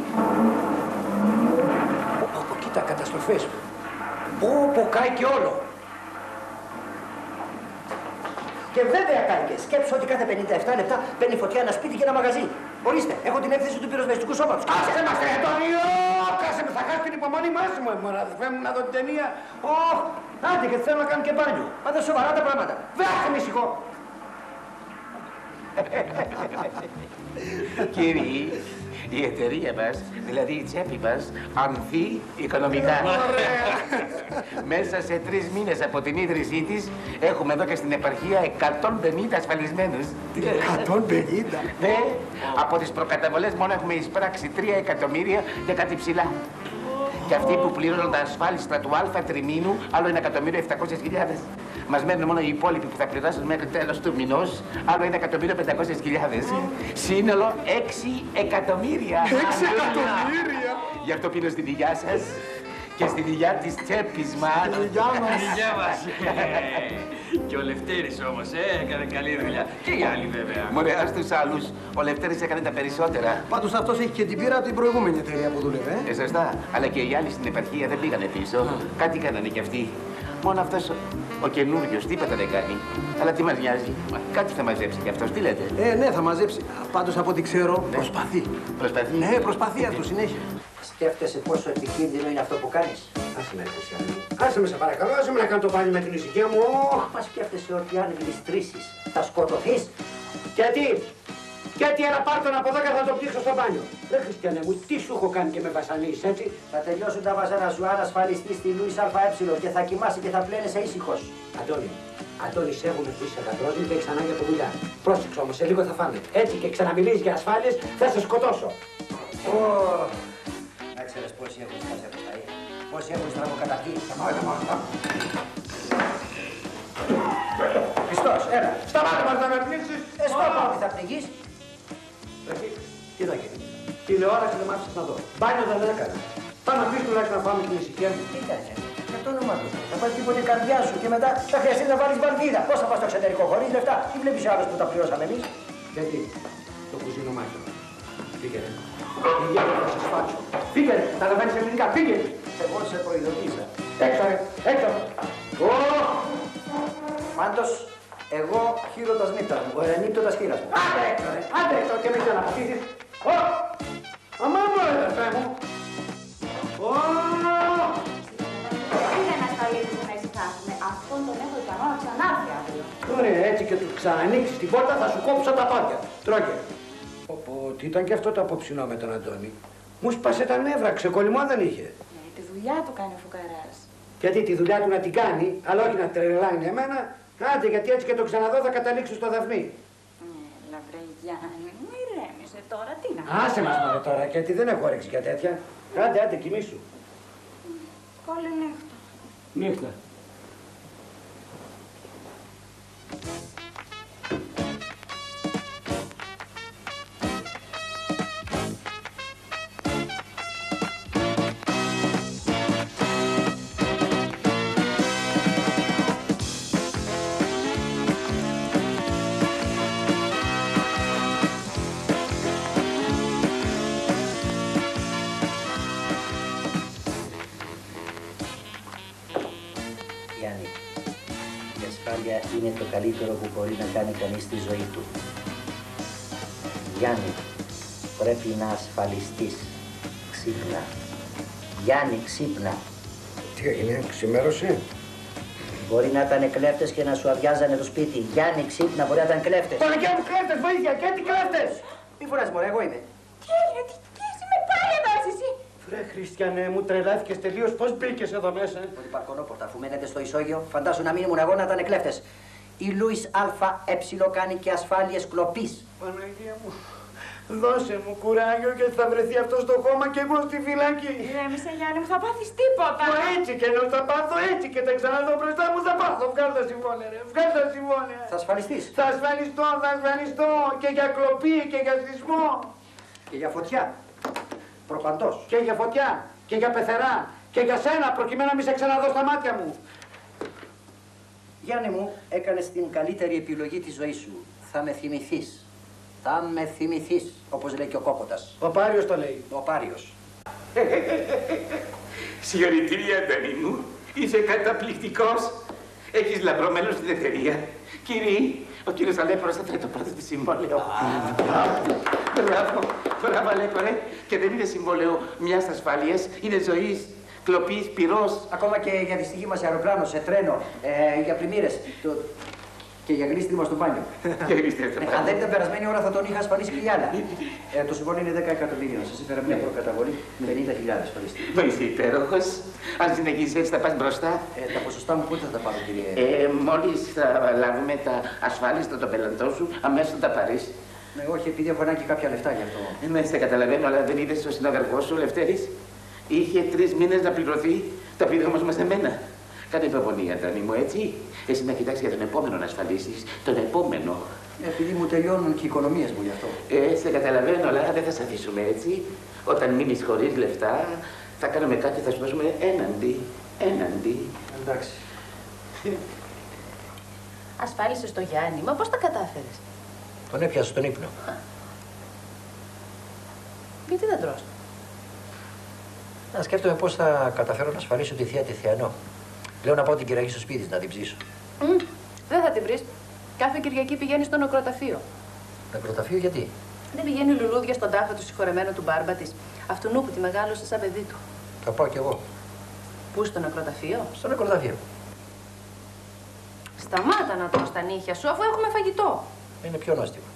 Πω πω κοίτα καταστροφές. Πω πω κάει και όλο. Και βέβαια κάει και σκέψου ότι κάθε 57 λεπτά παίρνει φωτιά ένα σπίτι και ένα μαγαζί. Ορίστε, έχω την έκθεση του πυροσβεστικού σώματος. Άσε μας, ρε Αντώνιο! Κάσε με, θα χάσει την υπομονή μας μου, μου, αδερφέ μου, να δω την ταινία. Ωχ, άντε και θέλω να κάνω και μπάνιο. Μα δεν σοβαρά τα πράγματα. Βάσε με ησυχώ. Κύριοι, η εταιρεία μας, δηλαδή η τσέπη μας, ανθεί οικονομικά. Μέσα σε τρεις μήνες από την ίδρυσή της έχουμε εδώ και στην επαρχία 150 ασφαλισμένους. 150? Ναι, από τις προκαταβολές μόνο έχουμε εισπράξει 3 εκατομμύρια για κάτι ψηλά. Και αυτοί που πληρώνουν τα ασφάλιστα του Α τριμήνου, άλλο 1.700.000. Μας μένουν μόνο οι υπόλοιποι που θα πληρώσουν μέχρι τέλος του μηνός. Άλλο 1.500.000. Σύνολο 6 εκατομμύρια. 6 εκατομμύρια! Γι' αυτό πίνω στην υγειά σας και στην υγειά της τσέπης μας. Στην υγειά μας. Ε, και ο Λευτέρης όμως, ε, έκανε καλή δουλειά. Και οι άλλοι βέβαια. Μωρέ, ας άλλους. Ο Λευτέρης έκανε τα περισσότερα. Πάντως αυτός έχει και την πείρα από την προηγούμενη εταιρεία που δούλευε. Ε, ε σωστά. Αλλά και οι άλλοι στην επαρχία δεν πήγανε πίσω. Κάτι κάνανε κι αυτοί. Μόνο αυτός ο, ο καινούριο τίποτα δεν κάνει. Αλλά τι μας νοιάζει. Μα, Κάτι θα μαζέψει κι αυτός. Τι λέτε; Ε, ναι, θα μαζέψει. Πάντως από ό,τι ξέρω, προσπαθεί. Προσπαθεί; Ναι, προσπαθεί αυτό συνέχεια. Σκέφτεσαι πόσο επικίνδυνο είναι αυτό που κάνεις. Άσε με, Χριστιανή. Άσε με, σε παρακαλώ, άσε με να κάνω το πάλι με την ησυχία μου. Ωχ, Μα σκέφτεσαι ότι αν γλιστρήσεις θα σκοτωθείς. Γιατί, γιατί ένα πάρτον από εδώ και θα το πλήξω στο μπάνιο. Ρε Χριστιανέ μου, τι σου έχω κάνει και με βασανίζεις, έτσι; Θα τελειώσουν τα βαζάνα σου αν ασφαλιστείς στη Λούις ΑΕ και θα κοιμάσαι και θα πλένεσαι ήσυχος. Αντώνη, Αντώνη, σέβομαι που είσαι γατρός μου και έχεις ανάγκη από δουλειά. Πρόσεξε όμως, σε λίγο θα φάμε. Έτσι και ξαναμιλείς για ασφάλειες, θα σε σκοτώσω. Ω, Να ξέρεις πόσοι έχουν σκάσει από τα ίδια. Πόσοι έχουν στραβοκαταπεί. Σταμάτα, μάλιστα. Χριστός, έλα. Σταμάτα μας να με πνίξεις. Ε, σκόπα ότι θα πνιγείς. Εκεί, Τι θα γίνει. Τηλεόραση δεν μ' άφησες να δω. Μπάνιο δεν έκανε. Θα να πεις τουλάχιστον να φάμε την ησυχία μου. Τι κάνεις, ε; Για το όνομα του. Θα πάει τίποτε η καρδιά σου και μετά θα χρειαστεί να βάλεις βαρδίδα. Πώς θα πας στο εξωτερικό χωρίς λεφτά; Τι βλέπεις άλλος που τα πληρώσαμε εμείς; Γιατί; Το κουζίνο μάχημα. Πήγαινε. Πήγαινε να σε σφάξω. Πήγαινε. Τα λαμβάνεις ελληνικά. Πήγαινε. Εγώ σε προειδοποίησα. Έξω, ρε. Έξω. Ω! Πάντως, εγώ χείρωτας νύχτας μου, ε, νύπτωτας χείρας μου. Άντε έξω, ρε. Άντε έξω και με ξαναπατήσεις. Ω! Αμά μου, ρε, αδερφέ μου. Ω! Τι δεν ασφαλίζεσαι να ησυχάσουμε. Αυτόν τον έχω ικανό να ξανάρθει αύριο. Ωραία, έτσι και του ξανανοίξεις την πόρτα θα σου κόψω τα πόδια. Τρώγε. Πω, τι ήταν και αυτό το απόψινό με τον Αντώνη. Μου σπάσε τα νεύρα, ξεκολλημό δεν είχε. Ναι, τη δουλειά του κάνει ο φουκαράς. Γιατί τη δουλειά του να την κάνει, αλλά όχι να τρελάνει εμένα. Άντε, γιατί έτσι και το ξαναδώ θα καταλήξω στο δαφνί. Ναι, λαβρέ Γιάννη, μου ηρέμησε τώρα, τι να Άσε μας μωρέ τώρα, γιατί δεν έχω όρεξη για τέτοια. Άντε, άντε, κοιμήσου. Καλή νύχτα. Νύχτα. Καλύτερο που μπορεί να κάνει κανείς στη ζωή του. Γιάννη, πρέπει να ασφαλιστείς. Ξύπνα. Γιάννη, ξύπνα. Τι έγινε, ξημέρωσε; Μπορεί να ήταν κλέφτες και να σου αδειάζανε το σπίτι. Γιάννη, ξύπνα, μπορεί να ήταν κλέφτες. Παναγιά μου, κλέφτες, βοήθεια, και τι κλέφτες. Μη φωνάζεις, μωρέ, εγώ είμαι. Τι έγινε, τι, τι είσαι με πάλι εδώ είσαι εσύ. Βρε Χριστιανέ μου, τρελάθηκες τελείως, πώς μπήκες εδώ μέσα. Ότι παρκονόπορτα, αφού μένετε στο ισόγειο, φαντάσου να μην ήμουν εγώ να ήταν κλέφτες. Η Λούις ΑΕ κάνει και ασφάλειες κλοπής. Παναγία μου, δώσε μου κουράγιο και θα βρεθεί αυτός στο χώμα και εγώ στη φυλακή. Ηρέμησε Γιάννη μου, θα πάθεις τίποτα. Μα έτσι και ενώ θα πάθω έτσι και τα ξαναδώ μπροστά μου θα πάθω. Βγάλω τα συμβόλαια ρε, βγάλω τα συμβόλαια. Θα ασφαλιστείς. Θα ασφαλιστώ, θα ασφαλιστώ και για κλοπή και για σεισμό Και για φωτιά. Προπαντός. και για φωτιά και για πεθερά και για σένα προκειμένου να μην σε ξαναδώ στα μάτια μου. Γιάννη μου, έκανες την καλύτερη επιλογή της ζωής σου. Θα με θυμηθείς. Θα με θυμηθείς, όπως λέει και ο Κόποτας. Ο Πάριος το λέει. Ο Πάριος. Συγχαρητήρια, Αντώνη μου. Είσαι καταπληκτικός. Έχεις λαμπρό μέλος στην εταιρεία. Κύριε, ο κύριος Αλέπορος θα φέρει το πρώτο του συμβόλαιο. Μπράβο, μπράβο Αλέπορε. Και δεν είναι συμβόλαιο μιας ασφάλειας, είναι ζωής, κλοπής, πυρός. Ακόμα και για δυστυχή μας σε αεροπλάνο, σε τρένο, ε, για πλημμύρες. Το... Και για γλίστριμα στο μπάνιο. Και γλίστριμα στο Ε, μπάνιο. Αν δεν ήταν περασμένη ώρα θα τον είχα ασφαλίσει και για άλλα. Ε, το συμβόλαιο είναι 10 εκατομμύρια. Σας έφερα μια προκαταβολή 50.000 ασφαλιστή. Μα είσαι υπέροχος. Αν συνεχίσεις έτσι θα πας μπροστά. Ε, τα ποσοστά μου πότε θα τα πάρω, κύριε; Ε, μόλις θα λάβουμε τα ασφάλιστα των πελατών σου, αμέσως θα τα πάρεις. Ναι, όχι, επειδή έχω ανάγκη κάποια λεφτά γι' αυτό. Ε, ναι, σε καταλαβαίνω, αλλά δεν είδες ο συναδελφός σου, ο Λευτέρης; Είχε τρεις μήνες να πληρωθεί, τα πήρε όμως μας εμένα. Κάνε υπομονή, Αντώνη μου, έτσι. Εσύ να κοιτάξεις για τον επόμενο να ασφαλίσεις. Τον επόμενο. Επειδή μου τελειώνουν και οι οικονομίες μου γι' αυτό. Ε, σε καταλαβαίνω, αλλά δεν θα σε αφήσουμε έτσι. Όταν μείνεις χωρίς λεφτά, θα κάνουμε κάτι, θα σου δώσουμε έναντι. Έναντι. Εντάξει. Ασφάλισε το Γιάννη, μα πώς τα κατάφερες; Τον έπιασα στον ύπνο. Γιατί δεν τρως. Να σκέφτομαι πώς θα καταφέρω να ασφαλίσω τη θεία τη Θεανό. Λέω να πάω την κυραγή στο σπίτι της, να την ψήσω. Μμ, δεν θα την βρεις. Κάθε Κυριακή πηγαίνει στο νεκροταφείο. Νεκροταφείο γιατί; Δεν πηγαίνει λουλούδια στον τάφο του συγχωρεμένου του μπάρμπα της. Αυτού που τη μεγάλωσε σαν παιδί του. Θα πάω κι εγώ. Πού στο νεκροταφείο; Στο νεκροταφείο. Σταμάτα να τρως τα νύχια σου αφού έχουμε φαγητό. Είναι πιο νόστιμο.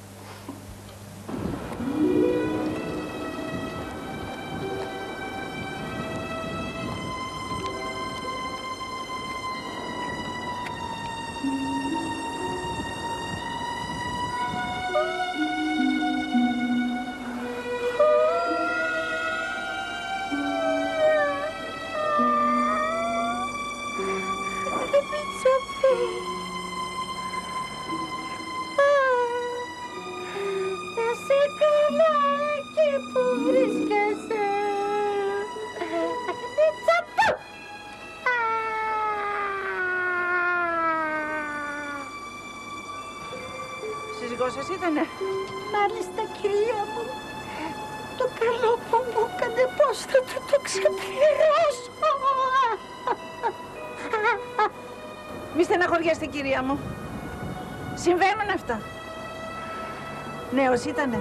Ήτανε.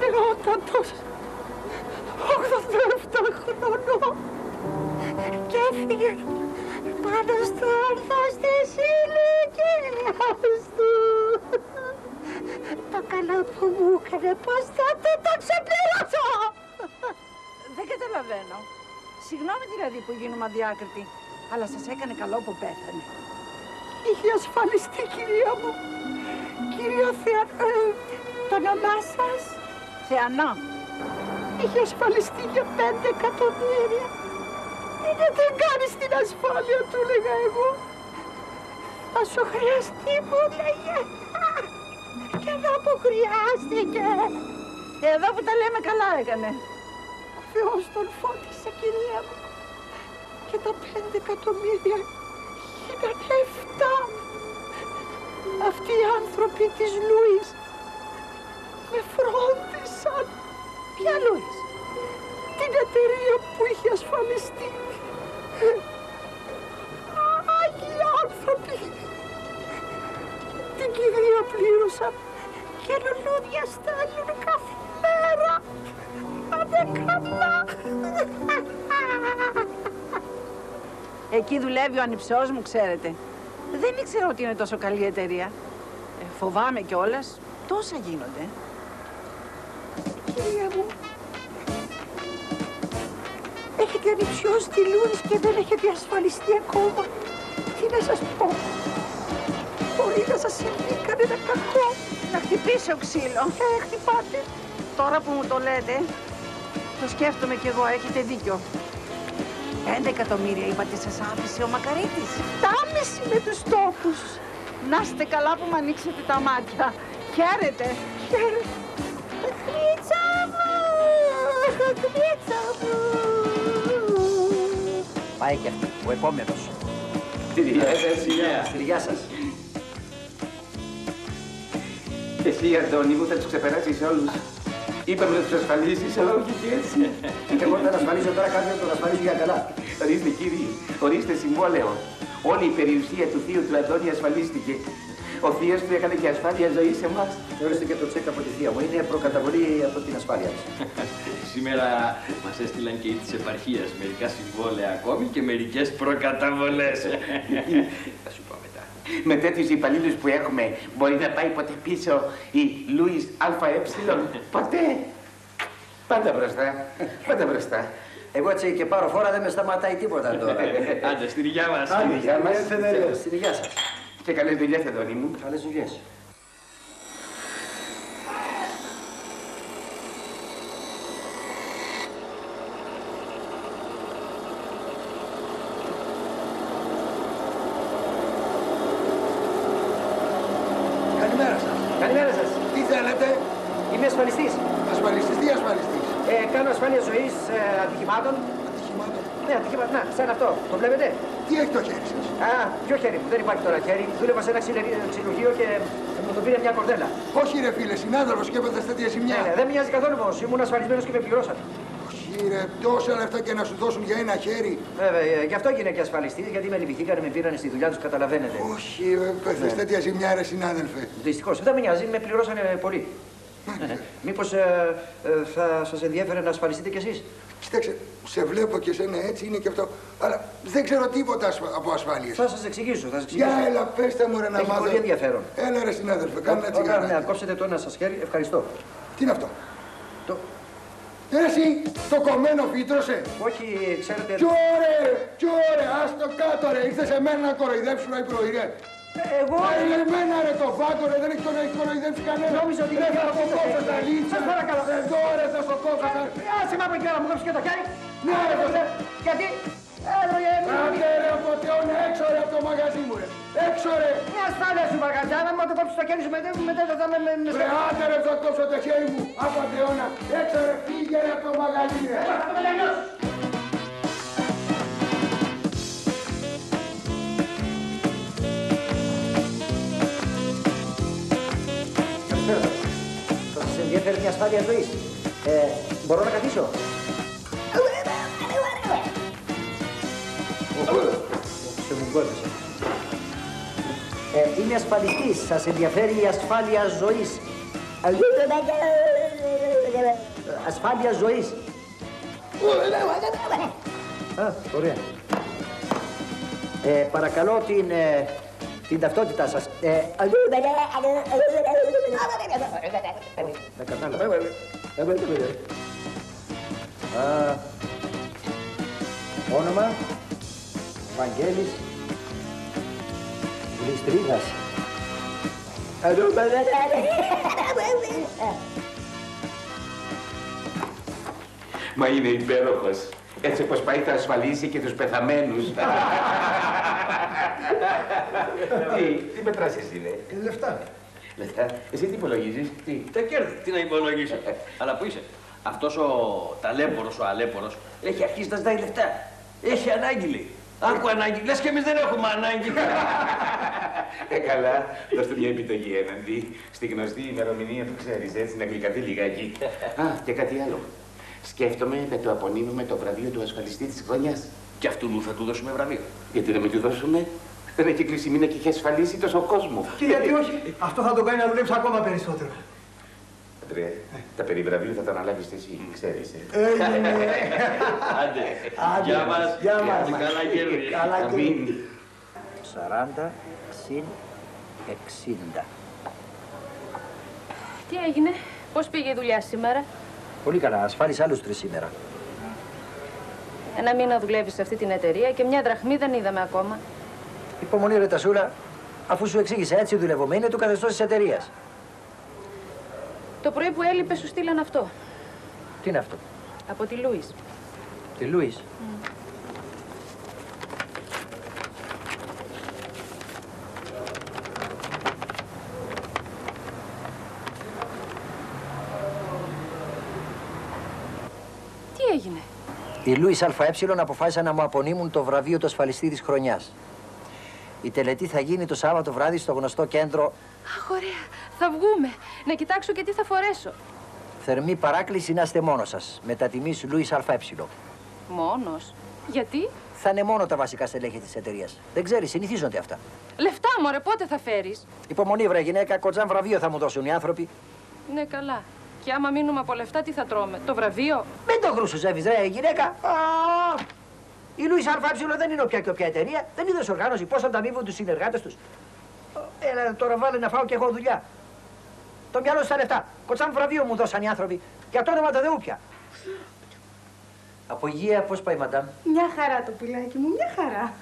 Νεότατος. 87 χρονών. Και έφυγε πάνω στο όρθος της ηλικίας του. Το καλό που μου έκανε πώς θα του το ξεπληρώσω. Δεν καταλαβαίνω. Συγγνώμη δηλαδή που γίνομαι αδιάκριτη, αλλά σας έκανε καλό που πέθανε. Είχε ασφαλιστεί, κυρία μου. Κυρία Θεα... ε, το όνομά σας; Θεανά. Είχε ασφαλιστεί για πέντε εκατομμύρια. Είναι δεν κάνεις την ασφάλεια του, λέγα εγώ. Θα σου χρειαστεί, μου λέγε. Και εδώ που χρειάστηκε. Εδώ που τα λέμε καλά έκανε. Ο Θεός τον φώτισε, κυρία μου. Και τα πέντε εκατομμύρια ήταν εφτά. Αυτοί οι άνθρωποι της Λούις με φρόντισαν. Ποια Λούις; Την εταιρεία που είχε ασφαλιστεί. Άγιοι άνθρωποι. Την κηδεία πλήρωσαν και λουλούδια στέλνουν κάθε μέρα. Άντε καλά. Εκεί δουλεύει ο ανιψιός μου, ξέρετε. Δεν ήξερα ότι είναι τόσο καλή εταιρεία. Ε, φοβάμαι κιόλας. Τόσα γίνονται. Κυρία μου, έχετε ανιψιώσει τη Λούρις και δεν έχετε ασφαλιστεί ακόμα. Τι να σας πω. Μπορεί να σας συμβεί κανένα κακό. Να χτυπήσω ξύλο. Ε, χτυπάτε. Τώρα που μου το λέτε, το σκέφτομαι κι εγώ, έχετε δίκιο. Πέντε εκατομμύρια είπατε σας άφησε ο Μακαρίτης. Τάμιση με τους τόπους. Να είστε καλά που μου ανοίξετε τα μάτια. Χαίρετε. Χαίρετε. Χρήτσα μου, χρήτσα μου. Πάει και αυτή. Ο επόμενος. Γεια σας. Εσύ, Αντώνη μου, θα τους ξεπεράσεις όλους. Είπαμε να τους ασφαλίσεις, αλλά όχι και έτσι. Εγώ δεν ασφαλίζω τώρα κάποιον, τον ασφαλίζω για καλά. Ορίστε, κύριοι, ορίστε συμβόλαιο. Όλη η περιουσία του θείου του Αντώνη ασφαλίστηκε. Ο θείος του έκανε και ασφάλεια ζωή σε εμάς. Ορίστε και το τσέκ από τη θεία μου. Είναι προκαταβολή από την ασφάλεια της. Σήμερα μας έστειλαν και οι της επαρχίας μερικά συμβόλαια ακόμη και μερικές προκαταβολές. Θα σου πω μετά. Με τέτοιους υπαλλήλους που έχουμε, μπορεί να πάει ποτέ πίσω η Λούις ΑΕ. Ποτέ. Πάντα μπροστά. Πάντα μπροστά. Εγώ έτσι και πάρω φόρα δεν με σταματάει τίποτα τώρα. Άντε, στην υγειά μας. Στην υγειά μας. Στην υγεία σας. Και καλές δουλειές, Αντώνη μου. Καλές δουλειές. Καλημέρα σας. Καλημέρα σας. Τι θέλετε, Είμαι ασφαλιστής. ασφαλιστής, τι ασφαλιστής. Ε, κάνω ασφάλεια ζωής ε, ατυχημάτων. Ατυχημάτων. Ναι, ατυχημάτων. Να, σαν αυτό. Το βλέπετε; Τι έχει το χέρι σας; Α, ποιο χέρι μου; Δεν υπάρχει τώρα χέρι. Δούλευα σε ένα ξυλε- ξυλουργείο και μου το πήρε μια κορδέλα. Όχι ρε φίλε, συνάδελφος και έπαθες τέτοια ζημιά. Ναι, ναι, δεν με νοιάζει καθόλου όμως. Ήμουν ασφαλισμένος και με πληρώσατε. Όχι ρε, τόσα λεφτά και να σου δώσουν για ένα χέρι. Βέβαια, ε, γι' αυτό έγινε και ασφαλιστή, γιατί με λυπηθήκανε, με πήρανε στη δουλειά τους, καταλαβαίνετε. Όχι ρε, πέθες τέτοια ζημιά ρε συνάδελφε. Δυστυχώς. Δεν με νοιάζει, με πληρώσανε πολύ. Μήπως ε, ε, θα σας ενδιέφερε να ασφαλιστείτε κι εσείς; Κοίταξε, σε βλέπω και σένα έτσι είναι και αυτό. Αλλά δεν ξέρω τίποτα ασφα- από ασφάλειες. Θα σας εξηγήσω, θα σας εξηγήσω. Για έλα, πέστε μου ρε να Έχει μάθω. πολύ ενδιαφέρον. Έλα ρε συνάδελφε, κάνε ένα Ω, ω, Ναι, τσιγαράκι. κόψετε το ένα σας χέρι, ευχαριστώ. Τι είναι αυτό; Το... Ε, Εσύ, το κομμένο φύτρωσε. Όχι, ξέρετε. Κι ωραία, κι ωραία, ας το κάτω ρε. Ήρθες σε μένα να κοροϊδέψουν οι πρωί ρε. Εγώ. Ε, εμένα ρε το φάκο ρε, δεν έχει τον έχει κοροϊδέψει κανένα. Νόμιζα ότι Ρε, είχε θα το αυτό το κόψω χέρι. τα λίτσα. Σας παρακαλώ. Εδώ ρε, θα στο κόψω τα... Άσε με από εκεί να μου κόψει και το χέρι. Ναι, ρε, το Γιατί. Έλα, έλα. Άντε ρε, από τεόν, έξω ρε από το μαγαζί μου ρε. Έξω ρε. Μια ασφάλεια σου μαγαζιά, να μου το κόψει το χέρι σου μετά μετά θα με. με- Ρε, άντε ρε, θα κόψω το χέρι μου. Από τεώνα. Έξω ρε, φύγε ρε από το μαγαζί ρε. Θα σας ενδιαφέρει μια ασφάλεια ζωής. Ε, μπορώ να καθίσω; Σε μου κόλλησε. Ε, είμαι ασφαλιστής. Σας ενδιαφέρει η ασφάλεια ζωής. Ε, Ασφάλεια ζωής. Α, ωραία. Ε, παρακαλώ την, ε, την ταυτότητά σας. Ε, δεν κατάλαβα. Α, όνομα, Βαγγέλης, Γλιστρίδας. Μα είναι υπέροχος. Έτσι όπως πάει θα ασφαλίσει και τους πεθαμένους. Τι, τι μετράς εσύ, ρε. Λεφτά. Λεφτά. Εσύ τι υπολογίζεις, τι; Τα κέρδη, τι να υπολογίσω. Αλλά πού είσαι; Αυτός ο ταλέπορος, ο αλέπορος, έχει αρχίσει να ζητάει λεφτά. Έχει ανάγκη, λέει. Άκου ανάγκη. Λες και εμείς δεν έχουμε ανάγκη. Ε, καλά. Δώστε μια επιταγή έναντι στη γνωστή ημερομηνία που ξέρεις, έτσι, να γλυκαθεί λιγάκι. Α, και κάτι άλλο. Σκέφτομαι να του απονείμουμε το βραβείο του ασφαλιστή της χρονιάς. Και αυτού θα του δώσουμε βραβείο. Γιατί να μην του δώσουμε; Δεν έχει κλείσει μήνα και έχει ασφαλίσει τόσο κόσμο. Και γιατί όχι, αυτό θα τον κάνει να δουλέψει ακόμα περισσότερο. Αντρέα, τα περί βραβείου θα τα αναλάβεις εσύ, ξέρεις. ε. Έγινε. Άντε. Άντε. Γεια μας. Γεια μας. Καλά κέρδη. Καλά Αμήν. 40 συν 60. Τι έγινε, πώς πήγε η δουλειά σήμερα; Πολύ καλά, ασφάλισα άλλους τρεις σήμερα. Ένα μήνα δουλεύεις σε αυτή την εταιρεία και μια δραχμή δεν είδαμε ακόμα. Υπομονή ρε Τασούλα, αφού σου εξήγησε έτσι δουλευομένη είναι του καθεστώς της εταιρείας. Το πρωί που έλειπες σου στείλαν αυτό, Τι είναι αυτό, από τη Λούις. τη Λούις; Τι έγινε; Οι Λούις ΑΕ αποφάσισαν να μου απονείμουν το βραβείο του ασφαλιστή της χρονιάς. Η τελετή θα γίνει το Σάββατο βράδυ στο γνωστό κέντρο Αχ, ωραία. Θα βγούμε. Να κοιτάξω και τι θα φορέσω. Θερμή παράκληση να είστε μόνος σας, με τα τιμής Λούις ΑΕ. Μόνος. Γιατί; Θα είναι μόνο τα βασικά στελέχη της εταιρείας. Δεν ξέρεις, συνηθίζονται αυτά. Λεφτά, μωρέ, πότε θα φέρεις; Υπομονή, βρε γυναίκα, κοντζάν βραβείο θα μου δώσουν οι άνθρωποι. Ναι, καλά. Και άμα μείνουμε από λεφτά, τι θα τρώμε. Το βραβείο; Μην το γρουσουζεύεις, ρε γυναίκα. Α, Η Λούις ΑΕ δεν είναι όποια και όποια εταιρεία. Δεν είδες οργάνωση πώς ανταμείβουν τους συνεργάτες τους. Έλα τώρα βάλε να φάω κι εγώ δουλειά. Το μυαλό στα λεφτά. Κοτσάν βραβείο μου δώσαν οι άνθρωποι. Για το όνομα του Θεού πια. Απογεία, πώς πάει, μαντάμ; Μια χαρά το πιλάκι μου, μια χαρά.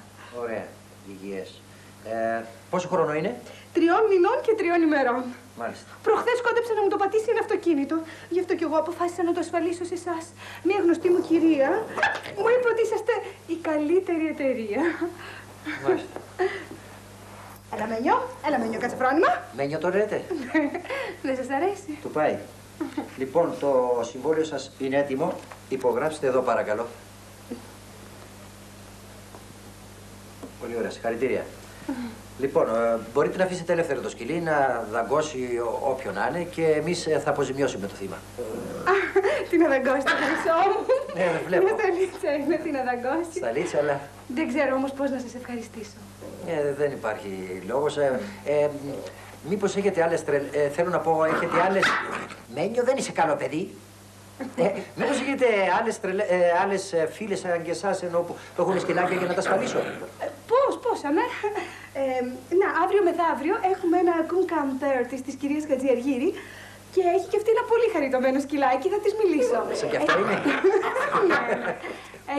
Ωραία. Υγιές. Ε, πόσο χρόνο είναι; Τριών μηνών και τριών ημερών. Μάλιστα. Προχθές κόντεψε να μου το πατήσει ένα αυτοκίνητο. Γι' αυτό κι εγώ αποφάσισα να το ασφαλίσω σε εσάς. Μία γνωστή μου κυρία μου είπε ότι είσαστε η καλύτερη εταιρεία. Μάλιστα. Έλα Μένιο, έλα Μένιο, κάτσε φρόνημα. Μένιο το λέτε. Δεν σας αρέσει. Του πάει. λοιπόν, το συμβόλαιο σας είναι έτοιμο. Υπογράψτε εδώ παρακαλώ. Πολύ ωραία, συγχαρητήρια. Λοιπόν, ε, μπορείτε να αφήσετε ελεύθερο το σκυλί να δαγκώσει ο- όποιον να είναι και εμείς ε, θα αποζημιώσουμε το θύμα. Τι να δαγκώσει το χρυσό μου. Ναι, δεν βλέπω. Μια σταλίτσα είναι, τι να δαγκώσει. Στα λίτσα, αλλά Δεν ξέρω όμως πώς να σας ευχαριστήσω. ε, δεν υπάρχει λόγος. Ε, ε, μήπως έχετε άλλες τρελ... Ε, θέλω να πω, έχετε άλλες... Μένιο, δεν είσαι καλό παιδί. Ε, μήπως έχετε άλλες, τρελε... ε, άλλες ε, φίλες σαν και εσάς ενώ που, που έχουν σκυλάκια για να τα ασφαλίσω. Ε, Πώς, πώς, αμέ. Ε, να, αύριο μεθαύριο έχουμε ένα κουνκαμπέρ της, της κυρίας Χατζιαργύρη και έχει και αυτή ένα πολύ χαριτωμένο σκυλάκι, θα της μιλήσω. Σε κι αυτά είναι. ναι.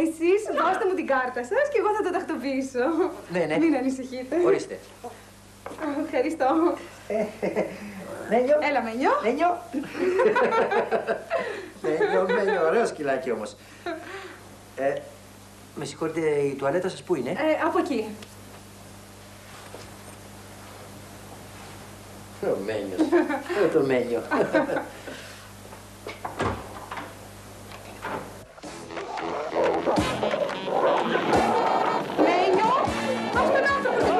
Εσείς δώστε μου την κάρτα σας και εγώ θα το τακτοποιήσω. Ναι, ναι. Μην ανησυχείτε. Ορίστε. Α, Ευχαριστώ. Μένιο. Έλα, Μένιο. Μένιο. Μένιο, μένιο, ωραίο σκυλάκι όμως. Ε, με συγχωρείτε, η τουαλέτα σας πού είναι; Ε, από εκεί. Ο Μένιος. Ε, το Μένιο. Μένιο, δώσ' τον άνθρωπο στην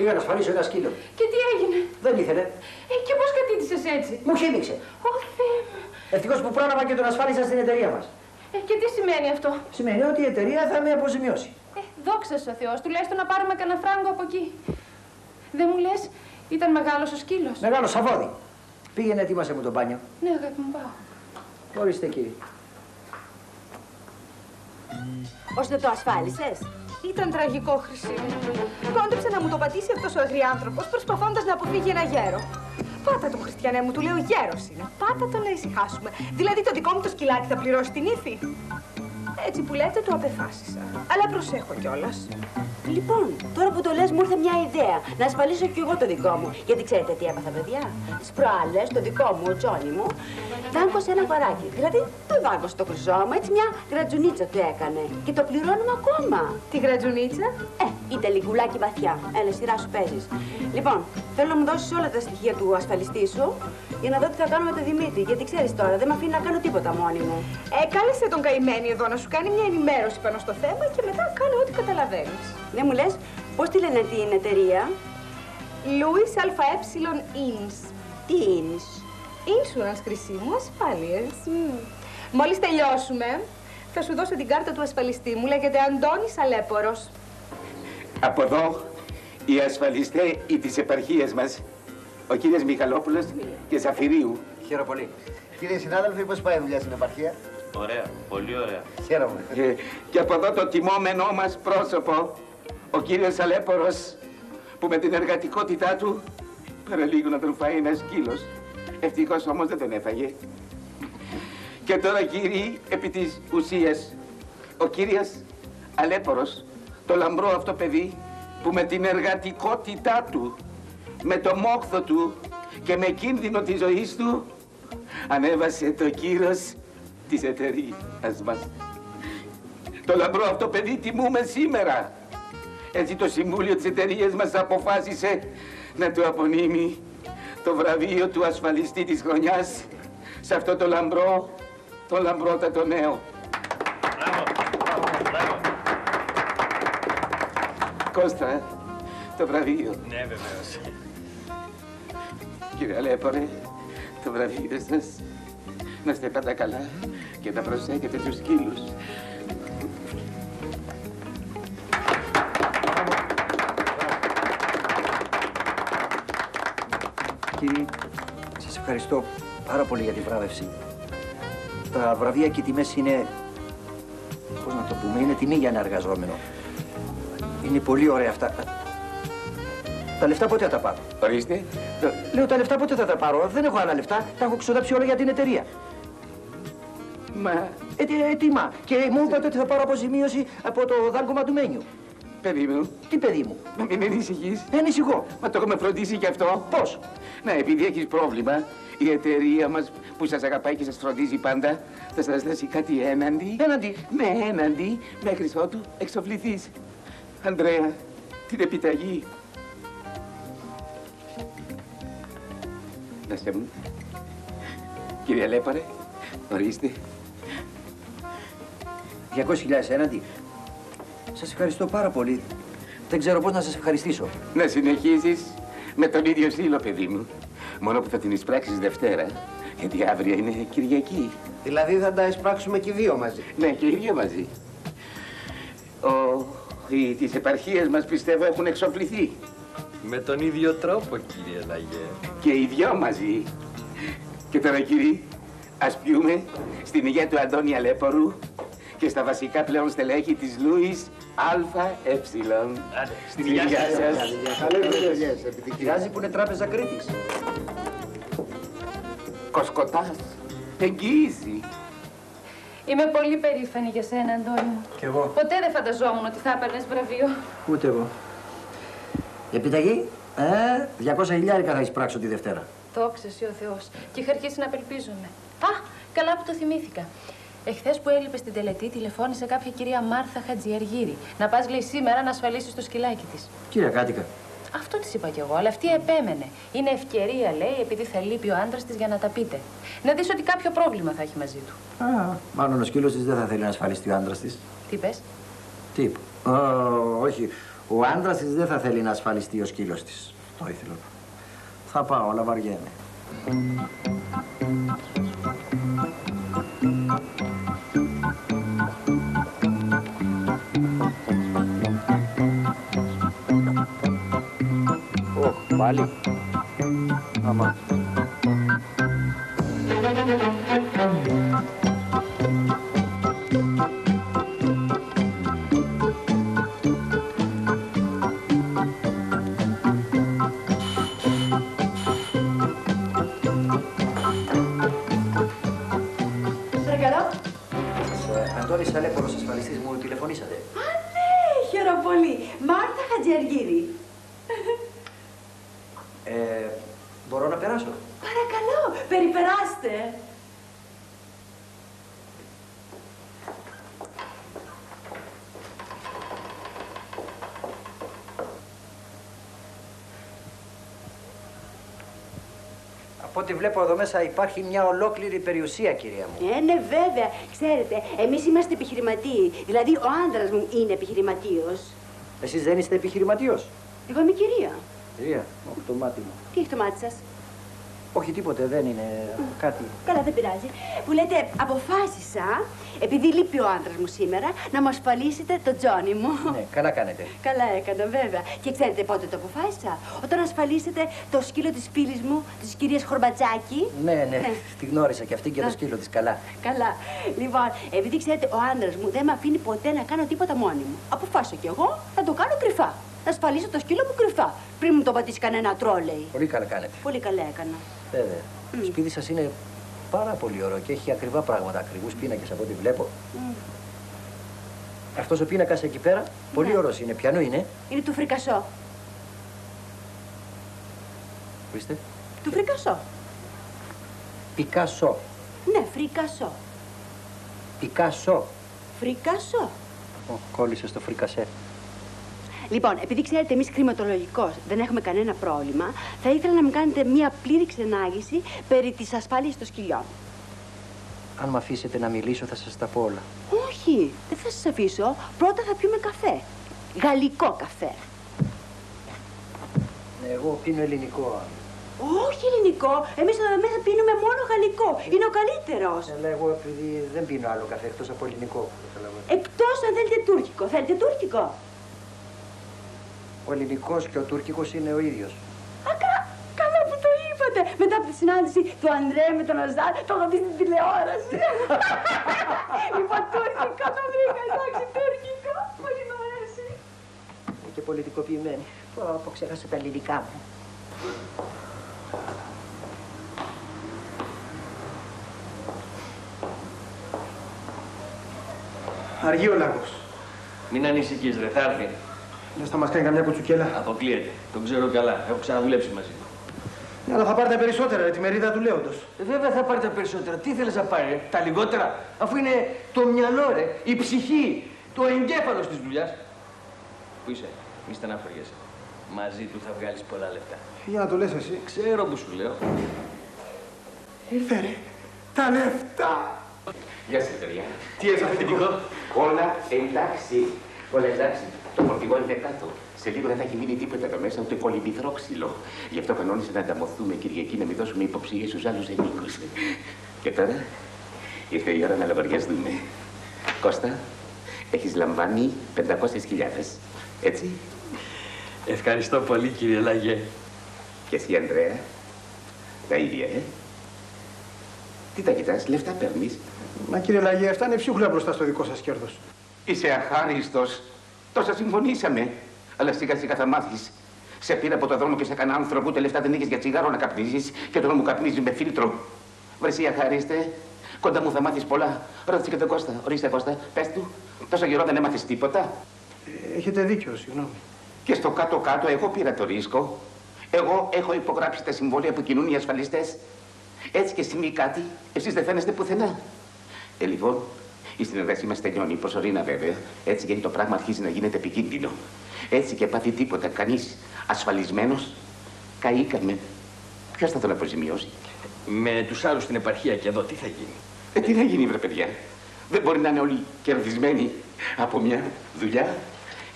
Πήγα να ασφαλίσω ένα σκύλο. και τι έγινε; Δεν ήθελε. Ε, και πώς κατήτησες έτσι; Μου χύμιξε. Ω Θεέ μου. Ευτυχώς που πρόλαβα και τον ασφάλισα στην εταιρεία μας. Ε, και τι σημαίνει αυτό; Σημαίνει ότι η εταιρεία θα με αποζημιώσει. Ε, δόξα σου ο Θεός, τουλάχιστον να πάρουμε κανένα φράγκο από εκεί. Δεν μου λες, ήταν μεγάλος ο σκύλος; Μεγάλο σαβόδι. Πήγαινε, ετοίμασε μου το μπάνιο. Ναι, αγάπη μου, πάω. Ορίστε κύριε. Ώστε το ασφάλισες; Ήταν τραγικό, Χρυσή. Κόντεψε να μου το πατήσει αυτός ο αγριάνθρωπος, προσπαθώντας να αποφύγει ένα γέρο. Πάτα τον, Χριστιανέ μου, του λέω γέρος είναι. Πάτα τον να ησυχάσουμε. Δηλαδή το δικό μου το σκυλάκι θα πληρώσει την ύφη. Έτσι που λέτε, το απεφάσισα. Αλλά προσέχω κιόλας. Λοιπόν, τώρα που το λες μου ήρθε μια ιδέα. Να ασφαλίσω κι εγώ το δικό μου. Γιατί ξέρετε τι έπαθα, παιδιά; Τις προάλλες, το δικό μου, ο Τζόνι μου, δάγκωσε ένα βαράκι. Δηλαδή, το δάγκωσε το χρυσό μου, έτσι μια γρατζουνίτσα του έκανε. Και το πληρώνουμε ακόμα. Τη γρατζουνίτσα; Ε, είτε λιγουλάκι βαθιά. Έλα, σειρά σου παίζεις. Λοιπόν, θέλω να μου δώσεις όλα τα στοιχεία του ασφαλιστή σου για να δω τι θα κάνω με τον Δημήτρη. Γιατί ξέρεις τώρα, δεν με αφήνει να κάνω τίποτα μόνη μου. Ε, κάλεσε τον καημένη εδώ να σου κάνει μια ενημέρωση πάνω στο θέμα και μετά κάνε ό,τι καταλαβαίνεις. Δεν μου λες, πώς τη λένε την εταιρεία; Louis ΑΕ Ins. Τι είναι. Insurance, Χρυσή μου, ασφάλειες. Μόλις τελειώσουμε, θα σου δώσω την κάρτα του ασφαλιστή μου. Λέγεται Αντώνης Αλέπορος. Από εδώ, οι ασφαλιστές ή της επαρχίας μας, ο κύριος Μιχαλόπουλος και Ζαφυρίου. Χαίρομαι πολύ. Κύριε συνάδελφοι, πώς πάει η δουλειά στην επαρχία; Ωραία, πολύ ωραία. Χαίρομαι. Ε, και από εδώ το τιμόμενό μας πρόσωπο, ο κύριος Αλέπορος, που με την εργατικότητά του παραλίγο να τον φάει ένας σκύλος. Ευτυχώς όμως δεν τον έφαγε. Και τώρα κύριοι, επί της ουσίας, ο κύριος Αλέπορος, το λαμπρό αυτό παιδί, που με την εργατικότητά του, με το μόχθο του και με κίνδυνο της ζωής του, ανέβασε το κύρος της εταιρείας μας. Το λαμπρό αυτό παιδί τιμούμε σήμερα. Έτσι το Συμβούλιο της εταιρείας μας αποφάσισε να του απονείμει το βραβείο του ασφαλιστή της χρονιάς σε αυτό το λαμπρό, το λαμπρότατο νέο. Κώστα, το βραβείο. Ναι, βεβαίως. Κύριε Αλέπορε, το βραβείο σας. Να είστε πάντα καλά και να προσέχετε τους σκύλους. Κύριε, σας ευχαριστώ πάρα πολύ για τη βράβευση. Τα βραβεία και οι τιμές είναι, πώς να το πούμε, είναι τιμή για ένα εργαζόμενο. Είναι πολύ ωραία αυτά. Τα λεφτά πότε θα τα πάρω; Ορίστε. Λέω τα λεφτά πότε θα τα πάρω; Δεν έχω άλλα λεφτά. Τα έχω ξοδέψει όλα για την εταιρεία. Μα... Ε, τι- ε, τι μα. Και μου είπατε ότι θα πάρω αποζημίωση από το δάγκωμα του μένιου. Παιδί μου. Τι παιδί μου; Μα μην ανησυχείς. Δεν ανησυχώ. Μα το έχουμε φροντίσει κι αυτό. Πώς; Να, επειδή έχεις πρόβλημα, η εταιρεία μας που σας αγαπάει και σας φροντίζει πάντα, θα σας δώσει κάτι έναντι. Έναντι. Ναι, έναντι, μέχρι ότου εξοφληθείς. Ανδρέα, την επιταγή. Δώστε μου. Κύριε Λέπαρε, ορίστε. 200.000 έναντι. Σας ευχαριστώ πάρα πολύ. Δεν ξέρω πώς να σας ευχαριστήσω. Να συνεχίσεις με τον ίδιο στήλο, παιδί μου. Μόνο που θα την εισπράξεις Δευτέρα, γιατί αύριο είναι Κυριακή. Δηλαδή θα τα εισπράξουμε και οι δύο μαζί. Ναι, και οι δύο μαζί. Ο, οι, τις επαρχίες μας πιστεύω έχουν εξοπλιστεί. Με τον ίδιο τρόπο, κύριε Λαγέ. Και οι δυο μαζί. Και τώρα, κύριοι, ας πιούμε στην υγεία του Αντώνη Αλέπορου και στα βασικά πλέον στελέχη της Λούις ΑΕ. Στην υγεία σας. Πειράζει που είναι τράπεζα Κρήτης. Κοσκοτάς. Εγγύηση. Είμαι πολύ περήφανη για σένα, Αντώνη μου. Κι εγώ. Ποτέ δεν φανταζόμουν ότι θα έπαιρνες βραβείο. Ούτε εγώ. Η επιταγή, ε, 200 χιλιάρικα θα εισπράξω τη Δευτέρα. Το ξέρει ο Θεός. Και είχα αρχίσει να απελπίζομαι. Α, καλά που το θυμήθηκα. Εχθές που έλειπε στην τελετή, τηλεφώνησε κάποια κυρία Μάρθα Χατζιαργύρη. Να πας, λέει, σήμερα να ασφαλίσεις το σκυλάκι της. Κύριε Κάτικα, Αυτό της είπα κι εγώ, αλλά αυτή επέμενε. Είναι ευκαιρία, λέει, επειδή θα λείπει ο άντρας της για να τα πείτε. Να δεις ότι κάποιο πρόβλημα θα έχει μαζί του. α, μάλλον ο σκύλος της δεν θα θέλει να ασφαλιστεί ο άντρας της. Τι πες; Τι είπε. Α, όχι, ο άντρας της δεν θα θέλει να ασφαλιστεί ο σκύλος της. Το ήθελα. Θα πάω, αλλά βαριέμαι. Ωχ, πάλι. Από ό,τι βλέπω εδώ μέσα υπάρχει μια ολόκληρη περιουσία, κυρία μου. Ε, ναι, βέβαια. Ξέρετε, εμείς είμαστε επιχειρηματίοι. Δηλαδή, ο άντρας μου είναι επιχειρηματίος. Εσείς δεν είστε επιχειρηματίος; Εγώ είμαι κυρία. Κυρία, όχι το μάτι μου. Τι έχει το μάτι σας; Όχι τίποτε, δεν είναι κάτι. Καλά, δεν πειράζει. Που λέτε, αποφάσισα, επειδή λείπει ο άντρας μου σήμερα, να μου ασφαλίσετε το Τζόνι μου. Ναι, καλά κάνετε. Καλά έκανα, βέβαια. Και ξέρετε πότε το αποφάσισα; Όταν ασφαλίσετε το σκύλο της φίλης μου, της κυρίας Χορμπατσάκη. Ναι, ναι, Ναι. τη γνώρισα και αυτή και το Α. σκύλο της καλά. Καλά. Λοιπόν, επειδή ξέρετε, ο άντρας μου δεν με αφήνει ποτέ να κάνω τίποτα μόνη μου. Αποφάσισα κι εγώ να το κάνω κρυφά. Να ασφαλίσω το σκύλο μου κρυφά. Πριν μου το πατήσει κανένα τρόλεϊ. Πολύ καλά κάνετε. Πολύ καλά έκανα. Βέβαια. Το σπίτι σας είναι πάρα πολύ ωραίο και έχει ακριβά πράγματα, ακριβούς πίνακες από ό,τι βλέπω. Μμ. Αυτός ο πίνακας εκεί πέρα, πολύ Ναι. ωραίος είναι. Ποιανού είναι, Είναι του φρικασό. ορίστε. Του φρικασό. Πικάσο. Ναι, φρικασό. Πικάσο. Φρικασό. Ω, κόλλησε στο φρικασέ. Λοιπόν, επειδή ξέρετε, εμείς χρηματολογικώς δεν έχουμε κανένα πρόβλημα, θα ήθελα να μου κάνετε μία πλήρη ξενάγηση περί της ασφάλειας των σκυλιών. Αν με αφήσετε να μιλήσω θα σας τα πω όλα. Όχι, δεν θα σας αφήσω. Πρώτα θα πιούμε καφέ. Γαλλικό καφέ. Ναι, εγώ πίνω ελληνικό. Όχι ελληνικό. Εμείς εδώ μέσα πίνουμε μόνο γαλλικό. Είναι ο καλύτερος. Αλλά εγώ επειδή δεν πίνω άλλο καφέ εκτός από ελληνικό. Εκτός αν θέλετε τουρκικό. Θέλετε τουρκικό; Ο ελληνικός και ο τουρκικός είναι ο ίδιος. Α, κα- καλά που το είπατε. Μετά από τη συνάντηση του Ανδρέ με τον Αζάρ, το είχα δει στην τηλεόραση. Είπα τουρκικό, το βρήκα. Εντάξει, τουρκικό. Πολύ μου αρέσει. Είναι και πολιτικοποιημένη. Πω, πω, ξέχασα τα ελληνικά μου. Αργεί ο λάγος. Μην ανησυχείς, ρε, θα έρθει. Λες θα μας κάνει καμιά κουτσουκέλα. Αποκλείεται. Τον ξέρω καλά. Έχω ξαναδουλέψει μαζί του. Ναι, αλλά θα πάρει τα περισσότερα, ρε, τη μερίδα του Λέοντος. Ε, Βέβαια θα πάρει τα περισσότερα. Τι θέλεις να πάρει, ρε; τα λιγότερα; Αφού είναι το μυαλό, ρε, η ψυχή, το εγκέφαλος της δουλειάς. Πού είσαι, μη στεναχωριέσαι. Μαζί του θα βγάλεις πολλά λεφτά. Για να το λες εσύ. Ξέρω που σου λέω. Ήρθε ρε. Τα λεφτά. Γεια σας, παιδιά. Τι έτσι αφεντικό; Όλα εντάξει. Όλα εντάξει. Το φορτηγό είναι κάτω. Σε λίγο δεν θα έχει μείνει τίποτα εδώ μέσα, ούτε κολυμπηθρό ξύλο. Γι' αυτό κανόνισε να ανταμωθούμε Κυριακή να μην δώσουμε υποψίε στου άλλου ενίκου. Και τώρα ήρθε η ώρα να λογαριαστούμε. Κώστα, έχει λαμβάνει 500.000. Έτσι. Ευχαριστώ πολύ κύριε Λαγέ. Και εσύ, Ανδρέα. Τα ίδια, ε. Τι τα κοιτάς, λεφτά παίρνεις. Μα κύριε Λαγέ, αυτά είναι ψίχουλα μπροστά στο δικό σας κέρδος. Είσαι αχάριστος. Τόσα συμφωνήσαμε. Αλλά σιγά σιγά θα μάθεις. Σε πήρα από το δρόμο και σε έκανα άνθρωπο, ούτε λεφτά δεν έχεις για τσιγάρο να καπνίζεις και τώρα μου καπνίζεις με φίλτρο. Βρε εσύ αχάριστε, κοντά μου θα μάθεις πολλά. Ρώτησε και τον Κώστα. Ορίστε Κώστα, πες του. Τόσο καιρό δεν έμαθες τίποτα. Ε, Έχετε δίκιο, συγγνώμη. Και στο κάτω-κάτω εγώ πήρα το ρίσκο. Εγώ έχω υπογράψει τα συμβόλαια που κινούν οι ασφαλιστές. Έτσι και συμβεί κάτι, εσείς δεν φαίνεστε πουθενά. Ε, λοιπόν, η συνεργασία μας τελειώνει, προσωρινά βέβαια. Έτσι γιατί το πράγμα αρχίζει να γίνεται επικίνδυνο. Έτσι και πάθει τίποτα, κανείς ασφαλισμένος, καήκαμε. Ποιος θα τον αποζημιώσει; Με τους άλλους στην επαρχία και εδώ τι θα γίνει; Ε, τι θα γίνει, βρε παιδιά; Δεν μπορεί να είναι όλοι κερδισμένοι από μια δουλειά.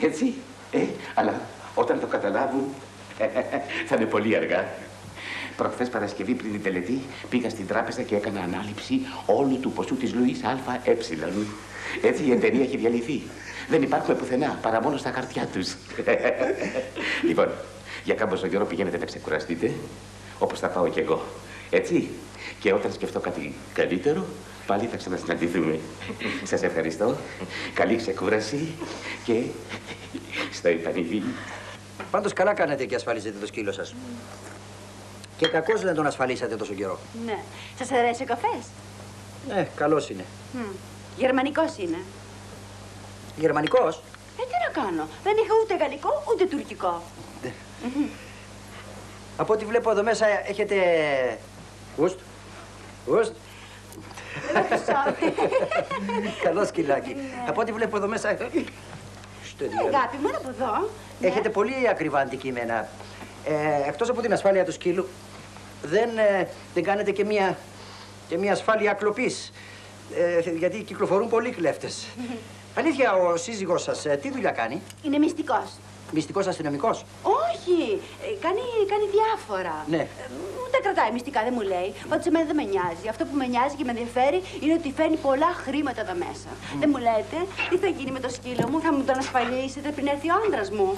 Έτσι. Ε, αλλά όταν το καταλάβουν, θα είναι πολύ αργά. Προχθές Παρασκευή πριν την τελετή πήγα στην τράπεζα και έκανα ανάληψη όλου του ποσού της Λουίς ΑΕ. Έτσι η εταιρεία έχει διαλυθεί. Δεν υπάρχουμε πουθενά, παρά μόνο στα χαρτιά τους. λοιπόν, για κάμποσο καιρό πηγαίνετε να ξεκουραστείτε, όπως θα πάω κι εγώ. Έτσι; Και όταν σκεφτώ κάτι καλύτερο, πάλι θα ξανασυναντηθούμε. Σας ευχαριστώ. Καλή ξεκούραση και στο επανειδή. Πάντως καλά κάνετε και ασφαλίζετε το σκύλο σας. Και κακώ δεν τον ασφαλίσατε τόσο καιρό. Ναι. Σας αρέσει ο καφές; Ναι, καλός είναι. Μμ. Γερμανικός είναι. Γερμανικός; Ε, τι να κάνω. Δεν είχα ούτε γαλλικό ούτε τουρκικό. Από ό,τι βλέπω εδώ μέσα έχετε. Γουστ. Γουστ. Καλό σκυλάκι. Από ό,τι βλέπω εδώ μέσα. Στο Ε, διάλογο. Αγάπη μου, είναι από εδώ. Ναι. Έχετε πολύ ακριβά αντικείμενα. Ε, εκτός από την ασφάλεια του σκύλου, δεν, ε, δεν κάνετε και μία, και μία ασφάλεια κλοπής. Ε, γιατί κυκλοφορούν πολλοί κλέφτες. Αλήθεια, ο σύζυγός σας ε, τι δουλειά κάνει, Είναι μυστικός. μυστικός αστυνομικός; Όχι, ε, κάνει, κάνει διάφορα. Ναι. Ε, Ούτε κρατάει μυστικά, δεν μου λέει. Πάντως εμένα δεν με νοιάζει. Αυτό που με νοιάζει και με ενδιαφέρει είναι ότι φέρνει πολλά χρήματα εδώ μέσα. Δεν μου λέτε τι θα γίνει με το σκύλο μου, θα μου τον ασφαλίσετε πριν έρθει ο άντρας μου.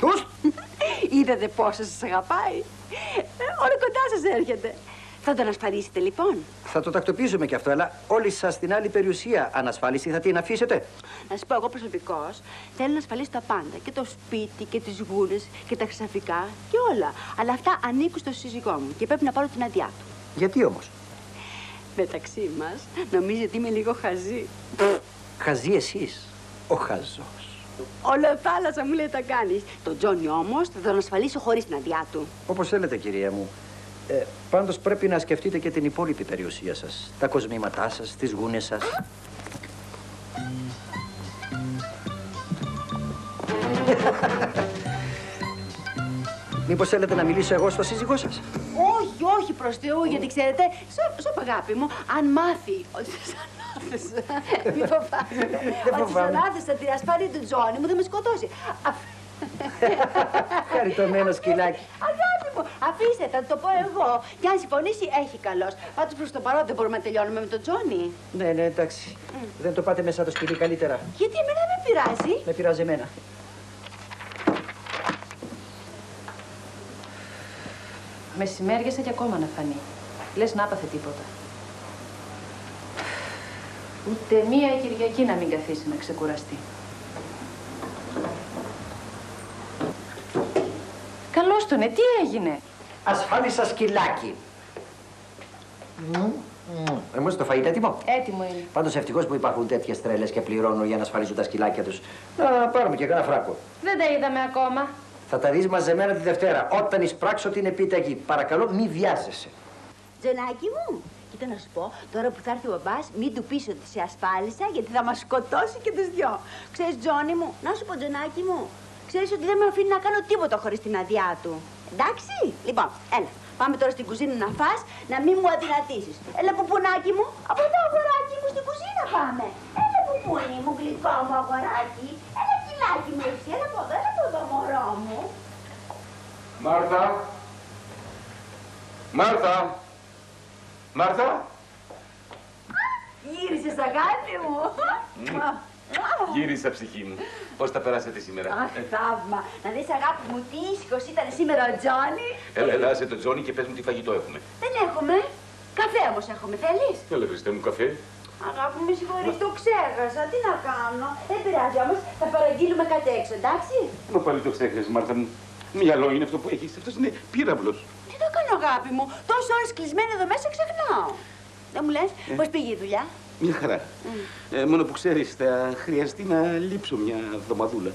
Τους! Είδατε πόσο σας αγαπάει. Ε, Όλο κοντά σας έρχεται. Θα τον ασφαλίσετε λοιπόν. Θα το τακτοποιήσουμε κι αυτό, αλλά όλη σας την άλλη περιουσία ανασφάλιση θα την αφήσετε. Να σου πω, εγώ προσωπικώ θέλω να ασφαλίσω τα πάντα. Και το σπίτι και τις γούνες και τα χρυσαφικά και όλα. Αλλά αυτά ανήκουν στο σύζυγό μου και πρέπει να πάρω την άδειά του. Γιατί όμως; Μεταξύ μας, νομίζει ότι είμαι λίγο χαζή; Χαζή εσείς, ο χαζός. Όλο θάλασσα μου λέει τα κάνεις. Τον Τζόνι όμως θα τον ασφαλίσω χωρίς την άδειά του. Όπως θέλετε, κυρία μου. Ε, πάντως πρέπει να σκεφτείτε και την υπόλοιπη περιουσία σας. Τα κοσμήματά σας, τις γούνες σας. Μήπως θέλετε να μιλήσω εγώ στο σύζυγό σας; Όχι, όχι προς Θεού, γιατί ξέρετε, σ' σ' αγάπη μου, αν μάθει ότι σας ανάθεσα. Μη φοβάσαι. Δεν Ότι σας φοβάμαι. ανάθεσα την ασφάλεια του Τζόνι μου, θα με σκοτώσει. Α, Χαριτωμένο σκυλάκι. Αγάπη μου, μου, αφήστε, θα το πω εγώ. Και αν συμφωνήσει, έχει καλώ. Πάντως προς το παρόν δεν μπορούμε να τελειώνουμε με τον Τζόνι. Ναι, ναι, εντάξει. Δεν το πάτε μέσα το σκυλί καλύτερα. Γιατί εμένα με πειράζει. Με πειράζει εμένα. Μεσημέριασε και ακόμα να φανεί. Λες να άπαθε τίποτα. Ούτε μία Κυριακή να μην καθίσει να ξεκουραστεί. Καλώς τον, ε, τι έγινε; Ασφάλισα σκυλάκι. Εμείς το φαΐ είναι έτοιμο. Έτοιμο είναι. Πάντως ευτυχώς που υπάρχουν τέτοιες τρέλες και πληρώνουν για να ασφαλίζουν τα σκυλάκια τους. Να πάρουμε και κανένα φράγκο. Δεν τα είδαμε ακόμα. Θα τα δεις μαζεμένα τη Δευτέρα, όταν εισπράξω την επιταγή. Παρακαλώ, μη βιάζεσαι. Τζονάκι μου, κοίτα να σου πω, τώρα που θα έρθει ο μπαμπάς, μην του πεις ότι σε ασφάλισα, γιατί θα μας σκοτώσει και τους δυο. Ξέρεις, Τζόνι μου, να σου πω, Τζονάκι μου, ξέρεις ότι δεν με αφήνει να κάνω τίποτα χωρίς την άδειά του. Εντάξει, λοιπόν, έλα. Πάμε τώρα στην κουζίνα να φας, να μην μου αδυνατήσεις. Έλα, πουπονάκι μου, από εδώ, αγοράκι μου, στην κουζίνα πάμε. Έλα, πουπούνι μου, γλυκό μου, αγοράκι. Έλα, κιλάκι μου, εσύ, έλα από εδώ, έλα από εδώ, μωρό μου. Μάρθα! Μάρθα! Μάρθα! Γύρισες, αγάπη μου. Γύρισα ψυχή μου. Πώς τα περάσατε σήμερα; Αχ, θαύμα. Να δεις, αγάπη μου, τι ήσυχος ήταν σήμερα ο Τζόνι. Έλα, έλα, σε τον Τζόνι και πες μου τι φαγητό έχουμε. Δεν έχουμε. Καφέ όμως έχουμε, θέλεις; Έλα, Χριστέ μου, καφέ. Αγάπη μου, με συγχωρείς, το ξέχασα. Τι να κάνω; Δεν πειράζει όμως, θα παραγγείλουμε κάτι έξω, εντάξει; Μα πάλι το ξέχασες, Μάρθα μου. Μυαλό είναι αυτό που έχεις. Αυτός είναι πύραυλος. Τι να κάνω, αγάπη μου. Τόσες ώρες κλεισμένη εδώ μέσα ξεχνάω. Δεν μου λες, Ε. πώς πήγε η δουλειά; Μια χαρά. Ε, μόνο που ξέρεις, θα χρειαστεί να λείψω μια εβδομαδούλα.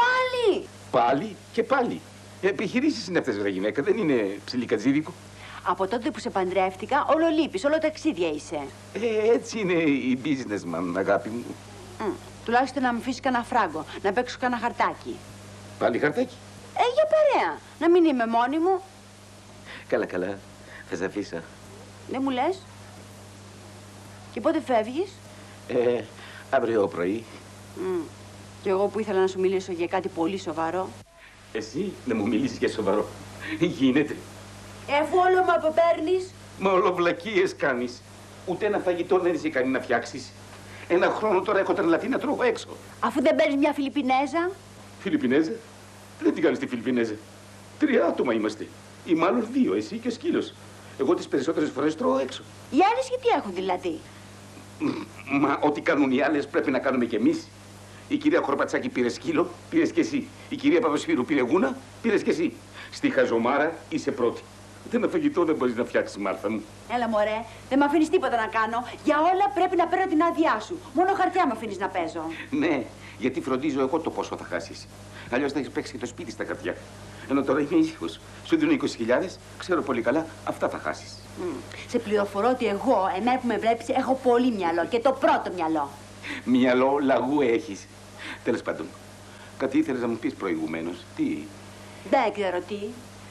Πάλι. Πάλι και πάλι. Επιχειρήσεις είναι αυτές, ρε γυναίκα. Δεν είναι ψιλικατζίδικο. Από τότε που σε παντρεύτηκα, όλο λείπεις, όλο ταξίδια είσαι. Ε, έτσι είναι η businessman, αγάπη μου. Μ, Τουλάχιστον να μου αφήσεις κανένα φράγκο, να παίξω κανένα χαρτάκι. Πάλι χαρτάκι. Ε, για παρέα. Να μην είμαι μόνη μου. Καλά, καλά. Θα σε αφήσω. Δεν μου λες. Και πότε φεύγεις; Ε, αύριο πρωί. Μ, Και εγώ που ήθελα να σου μιλήσω για κάτι πολύ σοβαρό. Εσύ να μου μιλήσεις για σοβαρό. Γίνεται. Εφού όλο μου αποπέρνεις. Μα ολοβλακίες κάνεις. Ούτε ένα φαγητό δεν είσαι ικανή να φτιάξεις. Ένα χρόνο τώρα έχω τρελαθεί να τρώω έξω. Αφού δεν παίρνεις μια Φιλιππινέζα. Φιλιππινέζα. Δεν την κάνεις τη Φιλιππινέζα. Τρία άτομα είμαστε. Ή μάλλον δύο, εσύ και ο σκύλος. Εγώ τις περισσότερες φορές τρώω έξω. Οι άλλες γιατί έχουν δηλαδή; Μα ό,τι κάνουν οι άλλες πρέπει να κάνουμε κι εμείς. Η κυρία Χορπατσάκη πήρε σκύλο, πήρες κι εσύ. Η κυρία Παπασφύρου πήρε γούνα, πήρες κι εσύ. Στη χαζομάρα είσαι πρώτη. Ούτε ένα φαγητό δεν μπορείς να φτιάξεις, Μάρθα μου. Έλα μωρέ, δεν με αφήνεις τίποτα να κάνω. Για όλα πρέπει να παίρνω την άδειά σου. Μόνο χαρτιά με αφήνεις να παίζω. Ναι, γιατί φροντίζω εγώ το πόσο θα χάσεις. Αλλιώς θα έχεις παίξει και το σπίτι στα καρδιά. Ενώ τώρα είμαι ήσυχο. Σου δίνω 20.000, ξέρω πολύ καλά, αυτά θα χάσεις. Μ, Σε πληροφορώ ότι εγώ, εμένα που με βλέπεις, έχω πολύ μυαλό. Και το πρώτο μυαλό. Μυαλό λαγού έχεις. Τέλος πάντων, κάτι ήθελες να μου πεις προηγουμένως. Τι, Δεν ξέρω τι.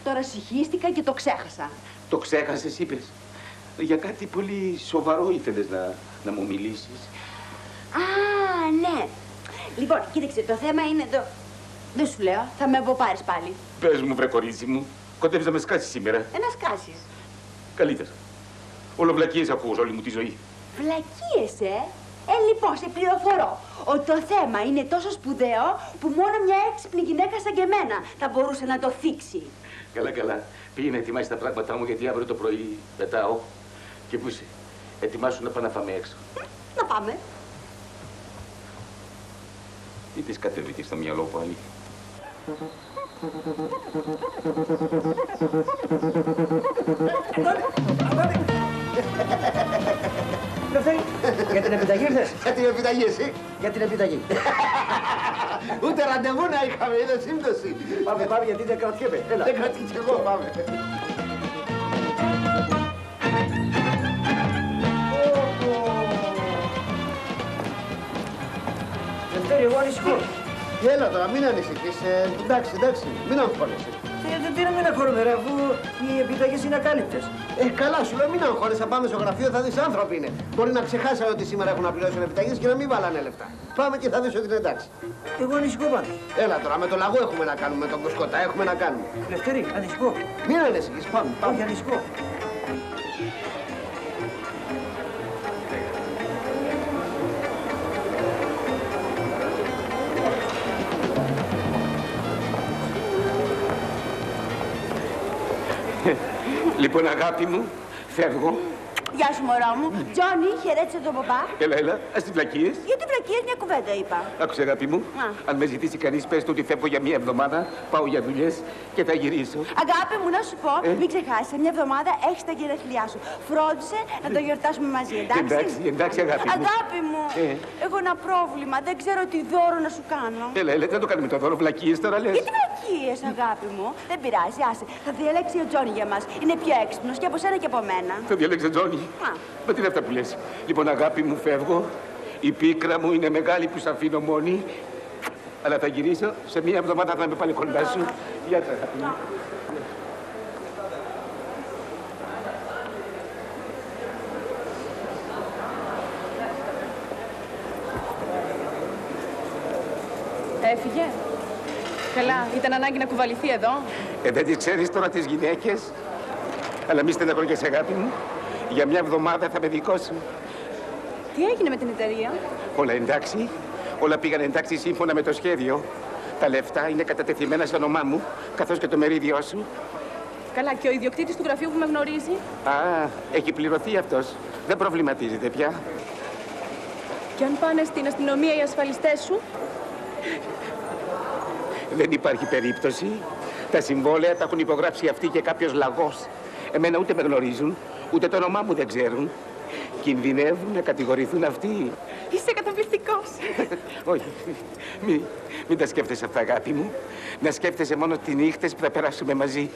Τώρα συγχύστηκα και το ξέχασα. το ξέχασες, είπες. Για κάτι πολύ σοβαρό ήθελες να, να μου μιλήσεις. Α, ναι. Λοιπόν, κοίταξε, το θέμα είναι εδώ. Δεν σου λέω, θα με αποπάρεις πάλι. Πες μου, βρε κορίτσι μου, κοντεύεις να με σκάσεις σήμερα; Ε, να σκάσεις. Καλύτερα. Ολοβλακίες ακούω όλη μου τη ζωή. Βλακίες, ε. Ε, λοιπόν, σε πληροφορώ ότι το θέμα είναι τόσο σπουδαίο που μόνο μια έξυπνη γυναίκα σαν και εμένα θα μπορούσε να το θίξει. Καλά, καλά. Πήγαινε να ετοιμάσεις τα πράγματά μου γιατί αύριο το πρωί πετάω. Και πού είσαι; Ετοιμάσου να πάμε να φάμε έξω. Να πάμε. Τι της κατέβηκε στο μυαλό πάλι; Λευτέρη, για την επιταγή ήρθες; Για την επιταγή εσύ. Για την επιταγή. Ούτε ραντεβού να είχαμε, είναι σύμπτωση. Πάμε, πάμε, γιατί δεν κρατιέμαι. Έλα. Δεν κρατήσει εγώ, πάμε. Λευτέρη, εγώ ανησυχώ. Έλα τώρα, μην ανησυχείς. Ε, εντάξει, εντάξει, μην αγχώνεσαι. Ε, δεν τι να μην αγχώνομαι, ρε, αφού οι επιταγές είναι ακάλυπτες. Ε, καλά σου λέω, μην αγχώνεσαι. Θα πάμε στο γραφείο, θα δεις άνθρωποι είναι. Μπορεί να ξεχάσανε ότι σήμερα έχουν να πληρώσουν επιταγές και να μην βάλανε λεφτά. Πάμε και θα δεις ότι είναι εντάξει. Εγώ ανησυχώ πάντως. Έλα τώρα, με το λαγό έχουμε να κάνουμε, με τον Κοσκοτά έχουμε να κάνουμε. Λευτέρη, ανησυχώ. Μην ανησυχείς, πάμε. πάμε. Όχι, ανησυχώ. Λοιπόν, αγάπη μου, φεύγω. Γεια σου, μωρό μου. Τζόνι, χαιρέτησε τον παπά. Έλα, έλα, ας τις βλακίες. Γιατί βλακίες μια κουβέντα είπα. Άκουσε, αγάπη μου. Α. Αν με ζητήσει κανείς, πες του ότι φεύγω για μία εβδομάδα, πάω για δουλειές και θα γυρίσω. Αγάπη μου, να σου πω, Ε; μην ξεχάσεις, σε μια εβδομάδα έχεις τα γενέθλιά σου. Φρόντισε να το γιορτάσουμε μαζί, εντάξει; Εντάξει, εντάξει, αγάπη μου. Αγάπη μου, Ε. έχω ένα πρόβλημα. Δεν ξέρω τι δώρο να σου κάνω. Έλα, έλα, δεν το κάνουμε το δώρο, βλακίες τώρα λες. Γιατί βλακίες, αγάπη μου. Δεν πειράζει, άσε. Θα διαλέξει ο Τζόνι για μας. Είναι πιο έξυπνος και από σένα και από μένα. Το διαλέξε, Τζόνι. Α. Μα τι είναι αυτά που λες. Λοιπόν, αγάπη μου, φεύγω. Η πίκρα μου είναι μεγάλη που σε αφήνω μόνη. Αλλά θα γυρίσω. Σε μία εβδομάδα θα είμαι πάλι κοντά σου. Γεια σα, αγάπη μου. Έφυγε. Καλά, ήταν ανάγκη να κουβαληθεί εδώ. Ε, δεν τις ξέρεις τώρα τις γυναίκες. Αλλά μη στεναχωριέσαι, αγάπη μου. Για μια εβδομάδα θα με δικό σου. Τι έγινε με την εταιρεία; Όλα εντάξει. Όλα πήγαν εντάξει σύμφωνα με το σχέδιο. Τα λεφτά είναι κατατεθειμένα στο όνομά μου, καθώς και το μερίδιό σου. Καλά, και ο ιδιοκτήτης του γραφείου που με γνωρίζει; Α, έχει πληρωθεί αυτός. Δεν προβληματίζεται πια. Και αν πάνε στην αστυνομία οι ασφαλιστές σου; Δεν υπάρχει περίπτωση. Τα συμβόλαια τα έχουν υπογράψει αυτοί και κάποιος λαγός. Εμένα ούτε με γνωρίζουν, ούτε το όνομά μου δεν ξέρουν. Κινδυνεύουν να κατηγορηθούν αυτοί. Είσαι καταπληκτικός. Όχι, μην, μην τα σκέφτεσαι αυτά, αγάπη μου. Να σκέφτεσαι μόνο τις νύχτες που θα περάσουμε μαζί.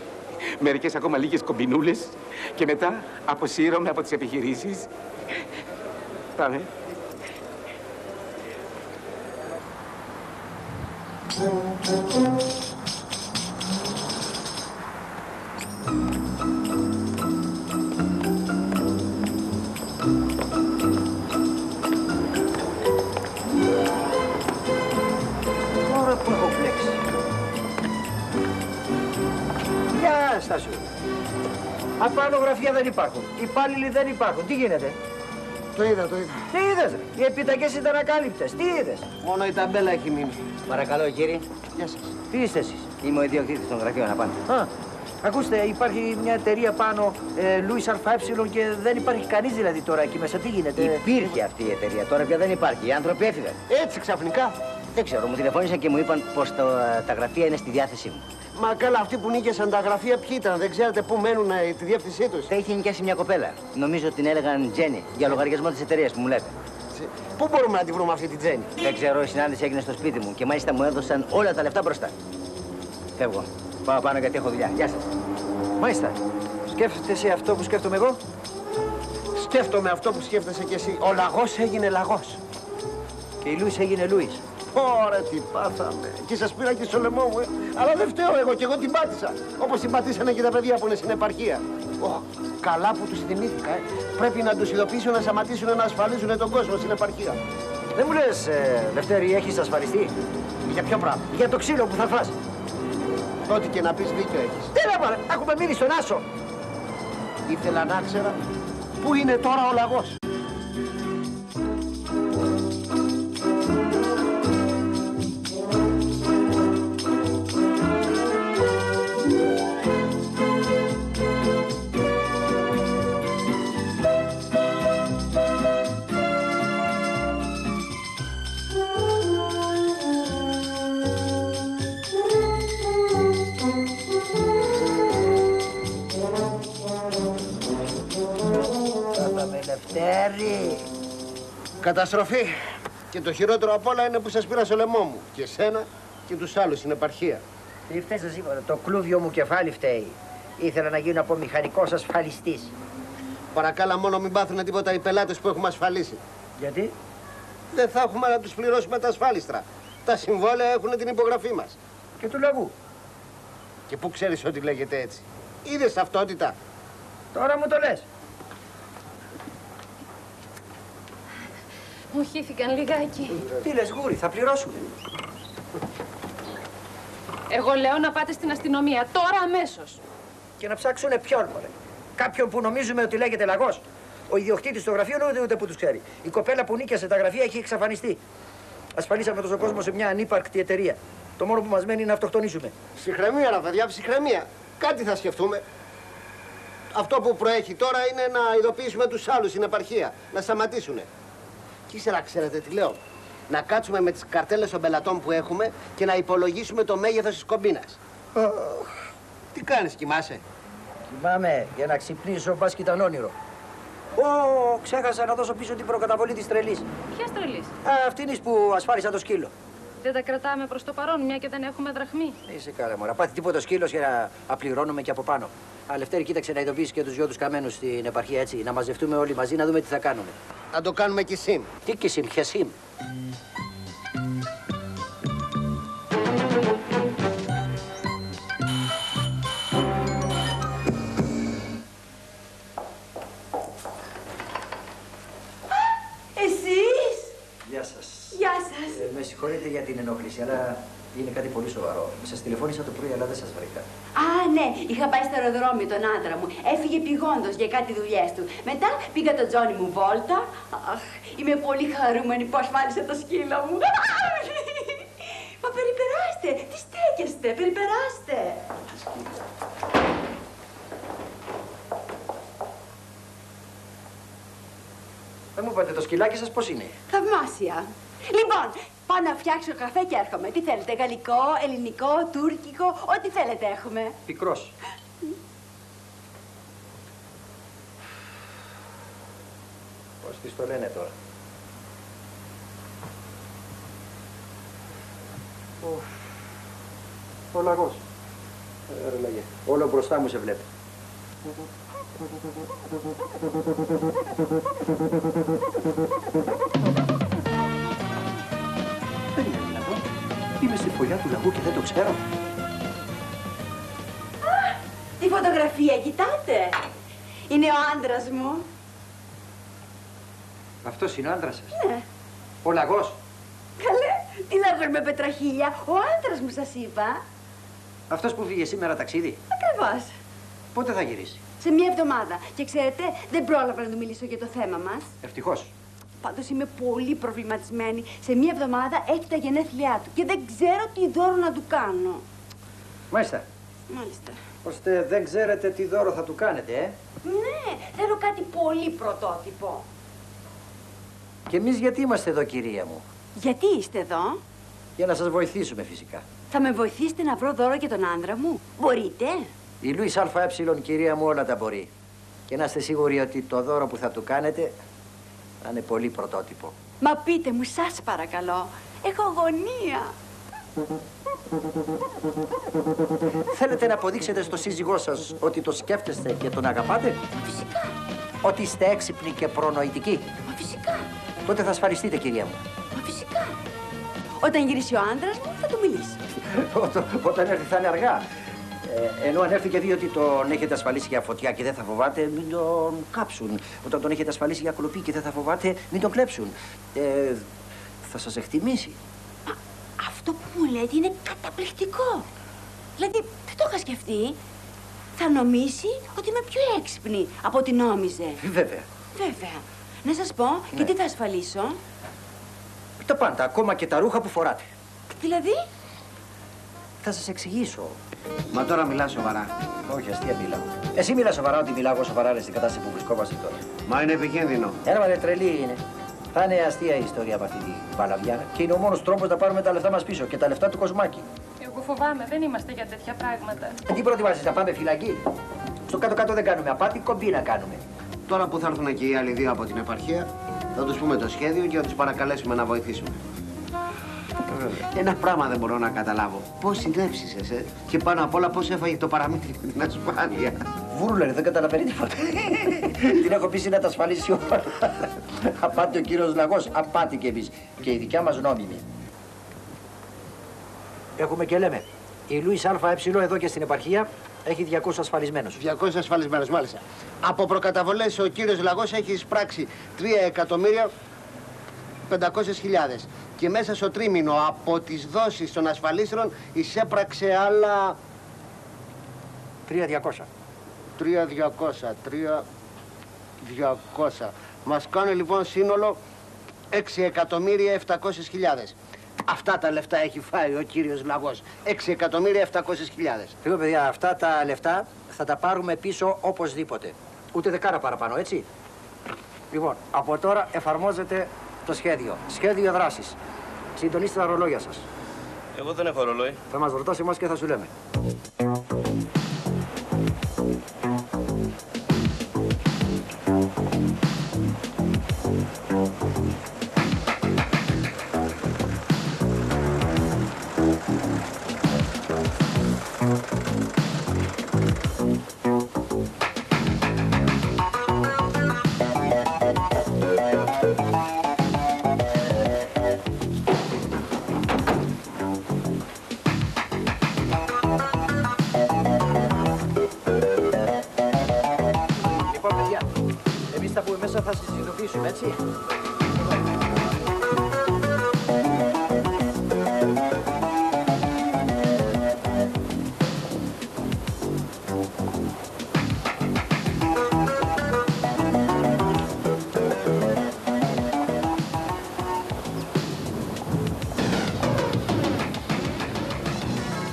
Μερικές ακόμα λίγες κομπινούλες και μετά αποσύρωμαι από τις επιχειρήσεις. Πάμε. Τώρα Γεια, Στάσιο. Απάνω γραφεία δεν υπάρχουν. Υπάλληλοι δεν υπάρχουν. Τι γίνεται; Το είδα, το είδα. Τι είδες, ρε; Οι επιταγές ήταν ακάλυπτες. Τι είδες; Μόνο η ταμπέλα έχει μείνει. Παρακαλώ, κύριε. Γεια σας. Τι είστε εσείς; Είμαι ο ιδιοκτήτης των γραφείων απάνω. Α, ακούστε, υπάρχει μια εταιρεία πάνω, ε, Louis ΑΕ και δεν υπάρχει κανείς δηλαδή τώρα εκεί μέσα. Τι γίνεται; Υπήρχε αυτή η εταιρεία, τώρα πια δεν υπάρχει. Οι άνθρωποι έφυγαν. Έτσι ξαφνικά. Δεν ξέρω, μου τηλεφώνησαν και μου είπαν πως το, τα γραφεία είναι στη διάθεσή μου. Μα καλά, αυτοί που νίκησαν τα γραφεία ποιοι ήταν, δεν ξέρετε πού μένουν ε, τη διεύθυνσή τους; Τα είχε νοικιάσει μια κοπέλα. Νομίζω την έλεγαν Τζέννη για λογαριασμό της εταιρείας που μου λέτε. Πού μπορούμε να τη βρούμε αυτή τη Τζέννη. Δεν ξέρω, η συνάντηση έγινε στο σπίτι μου και μάλιστα μου έδωσαν όλα τα λεφτά μπροστά. Φεύγω. Πάω πάνω γιατί έχω δουλειά. Γεια σας. Μάλιστα. Σκέφτεσαι αυτό που σκέφτομαι εγώ; Σκέφτομαι αυτό που σκέφτεσαι κι εσύ. Ο λαγός έγινε λαγός. Και η Λούις έγινε Λούις. Ωραία, τι πάθαμε. Και σας πήρα και στο λαιμό μου, ε. Αλλά δεν φταίω εγώ, και εγώ την πάτησα. Όπως την πατήσανε και τα παιδιά που είναι στην επαρχία. Ω, καλά που τους θυμήθηκα, ε. Πρέπει να τους ειδοποιήσω να σταματήσουν να ασφαλίζουν τον κόσμο στην επαρχία. Δεν μου λες, ε, Λευτέρη, έχεις ασφαλιστεί; Για ποιο πράγμα; Για το ξύλο που θα φας. Ό,τι και να πεις δίκιο έχεις. Τι να πάρε, έχουμε μείνει στον Άσο. Ήθελα να ξέρα πού είναι τώρα ο λαγός. Καταστροφή. Και το χειρότερο απ' όλα είναι που σας πήρα στο λαιμό μου. Και εσένα και τους άλλους στην επαρχία. Τι φταίεις σας είπα, το κλούβιο μου κεφάλι φταίει. Ήθελα να γίνω από μηχανικός ασφαλιστής. Παρακάλα μόνο μην πάθουν τίποτα οι πελάτες που έχουμε ασφαλίσει. Γιατί; Δεν θα έχουμε να τους πληρώσουμε τα ασφάλιστρα. Τα συμβόλαια έχουν την υπογραφή μας. Και του λαγού. Και πού ξέρεις ότι λέγεται έτσι. Είδες ταυτότητα. Τώρα μου το λες. Μου χύθηκαν λιγάκι. Τι λες γούρι, θα πληρώσουμε. Εγώ λέω να πάτε στην αστυνομία, τώρα αμέσως. Και να ψάξουνε ποιον, μωρέ. Κάποιον που νομίζουμε ότι λέγεται λαγός. Ο ιδιοκτήτης του γραφείου ούτε, ούτε που τους ξέρει. Η κοπέλα που νίκιασε τα γραφεία έχει εξαφανιστεί. Ασφαλίσαμε τόσο κόσμο σε μια ανύπαρκτη εταιρεία. Το μόνο που μας μένει είναι να αυτοκτονήσουμε. Ψυχραιμία, ρε παιδιά, ψυχραιμία. Κάτι θα σκεφτούμε. Αυτό που προέχει τώρα είναι να ειδοποιήσουμε τους άλλους στην επαρχία. Να σταματήσουνε. Και ύστερα, ξέρετε τι λέω. Να κάτσουμε με τις καρτέλες των πελατών που έχουμε και να υπολογίσουμε το μέγεθος της κομπίνας. Τι κάνεις, κοιμάσαι; Κοιμάμαι για να ξυπνήσω, μπα και ήταν όνειρο. Ω, ξέχασα να δώσω πίσω την προκαταβολή της τρελής. Ποιας τρελής; Αυτήν που ασφάλισα το σκύλο. Δεν τα κρατάμε προς το παρόν, μια και δεν έχουμε δραχμή. Είσαι καλά, μωρά. Πάθει τίποτα σκύλος για να απληρώνουμε και από πάνω. Α, Λευτέρη, κοίταξε να ειδοποιήσει και τους δυο τους καμένους στην επαρχία έτσι. Να μαζευτούμε όλοι μαζί να δούμε τι θα κάνουμε. Να το κάνουμε και ΣΥΜ. Τι και ΣΥΜ, ποια συγχωρείτε για την ενόχληση, αλλά είναι κάτι πολύ σοβαρό. Σας τηλεφώνησα το πρωί, αλλά δεν σας βρήκα. Α, ναι, είχα πάει στο αεροδρόμιο τον άντρα μου. Έφυγε πηγόντως για κάτι δουλειές του. Μετά πήγα το Τζόνι μου βόλτα. Αχ, είμαι πολύ χαρούμενη που ασφάλισε το σκύλο μου. Μα περιπεράστε, τι στέκεστε, περιπεράστε. Δεν μου είπατε το σκυλάκι σας πώς είναι; Θαυμάσια. Λοιπόν, πάω να φτιάξω καφέ και έρχομαι. Τι θέλετε, γαλλικό, ελληνικό, τουρκικό, ό,τι θέλετε έχουμε. Πικρός. Πώς τη το λένε τώρα; Ο, ο λαγός. Ε, ρε λαγέ. Όλο μπροστά μου σε βλέπει. Δεν Είμαι στη φωλιά του λαγού και δεν το ξέρω. Τη φωτογραφία, κοιτάτε. Είναι ο άντρας μου. Αυτός είναι ο άντρας σας. Ναι. Ο λαγός. Καλέ, τι λάβερ με πετραχίλια. Ο άντρας μου σας είπα. Αυτός που φύγε σήμερα ταξίδι. Ακριβώς. Πότε θα γυρίσει; Σε μια εβδομάδα. Και ξέρετε, δεν πρόλαβα να του μιλήσω για το θέμα μας. Ευτυχώς. Πάντως είμαι πολύ προβληματισμένη. Σε μια εβδομάδα έχει τα γενέθλιά του και δεν ξέρω τι δώρο να του κάνω. Μάλιστα. Μάλιστα. Ώστε δεν ξέρετε τι δώρο θα του κάνετε, ε; Ναι, θέλω κάτι πολύ πρωτότυπο. Και εμείς γιατί είμαστε εδώ, κυρία μου; Γιατί είστε εδώ; Για να σας βοηθήσουμε φυσικά. Θα με βοηθήσετε να βρω δώρο για τον άντρα μου; Μπορείτε; Η Λουίς ΑΕ, κυρία μου, όλα τα μπορεί. Και να είστε σίγουροι ότι το δώρο που θα του κάνετε θα είναι πολύ πρωτότυπο. Μα πείτε μου, σας παρακαλώ. Έχω αγωνία. Θέλετε να αποδείξετε στο σύζυγό σας ότι το σκέφτεστε και τον αγαπάτε; Φυσικά. Ότι είστε έξυπνοι και προνοητικοί; Μα φυσικά. Τότε θα ασφαλιστείτε, κυρία μου. Μα φυσικά. Όταν γυρίσει ο άντρας μου, θα του μιλήσει. Όταν- Όταν έρθει θα είναι αργά. Ε, ενώ αν έρθει και δει ότι τον έχετε ασφαλίσει για φωτιά και δεν θα φοβάται, μην τον κάψουν. Όταν τον έχετε ασφαλίσει για κλοπή και δεν θα φοβάται, μην τον κλέψουν. Ε, θα σας εκτιμήσει. Αυτό που μου λέτε είναι καταπληκτικό. Δηλαδή, δεν το είχα σκεφτεί. Θα νομίσει ότι είμαι πιο έξυπνη από ό,τι νόμιζε. Βέβαια. Βέβαια. Να σας πω, και τι θα ασφαλίσω; Τα πάντα, ακόμα και τα ρούχα που φοράτε. Δηλαδή, Θα σας εξηγήσω. Μα τώρα μιλάς σοβαρά. Όχι, αστεία μιλάω. Εσύ μιλάς σοβαρά ότι μιλάω εγώ σοβαρά ρε, στην κατάσταση που βρισκόμαστε τώρα. Μα είναι επικίνδυνο. Ένα μα τρελή είναι. Θα είναι αστεία η ιστορία από αυτή την παλαβιά και είναι ο μόνος τρόπος να πάρουμε τα λεφτά μας πίσω και τα λεφτά του κοσμάκι. Εγώ φοβάμαι, δεν είμαστε για τέτοια πράγματα. Ε, τι προτιμάς, να πάμε φυλακή; Στο κάτω-κάτω δεν κάνουμε απάτη, κομπή να κάνουμε. Τώρα που θα έρθουν και οι άλλοι δύο από την επαρχία, θα τους πούμε το σχέδιο και θα τους παρακαλέσουμε να βοηθήσουμε. Ένα πράγμα δεν μπορώ να καταλάβω. Πώς συνέψησε, ε; Και πάνω απ' όλα πώς έφαγε το παραμύθι με την ασφάλεια. Βούρουλε, δεν καταλαβαίνει τίποτα. την έχω πει να τα ασφαλίσει όλα. απάτη ο κύριος Λαγός, απάτη και εμείς. Και η δικιά μας νόμιμη. Έχουμε και λέμε. Η Λούις ΑΕ εδώ και στην επαρχία έχει 200 ασφαλισμένους. 200 ασφαλισμένους, μάλιστα. Από προκαταβολές ο κύριος Λαγός έχει εισπράξει 3 εκατομμύρια 500 χιλιάδες. Και μέσα στο τρίμηνο από τις δόσεις των ασφαλίστρων εισέπραξε άλλα 3.200. 3.200. 3.200. Μας κάνει λοιπόν σύνολο 6 εκατομμύρια 700 χιλιάδες. Αυτά τα λεφτά έχει φάει ο κύριος Λαγός. 6 εκατομμύρια 700 χιλιάδες. Λοιπόν, παιδιά, αυτά τα λεφτά θα τα πάρουμε πίσω οπωσδήποτε. Ούτε δεκάρα παραπάνω, έτσι; Λοιπόν, από τώρα εφαρμόζεται το σχέδιο. Σχέδιο δράσης. Συντονίστε τα ρολόγια σας. Εγώ δεν έχω ρολόι. Θα μας ρωτάς εμάς και θα σου λέμε. Μέσα, θα σας ειδοποιήσουμε, έτσι.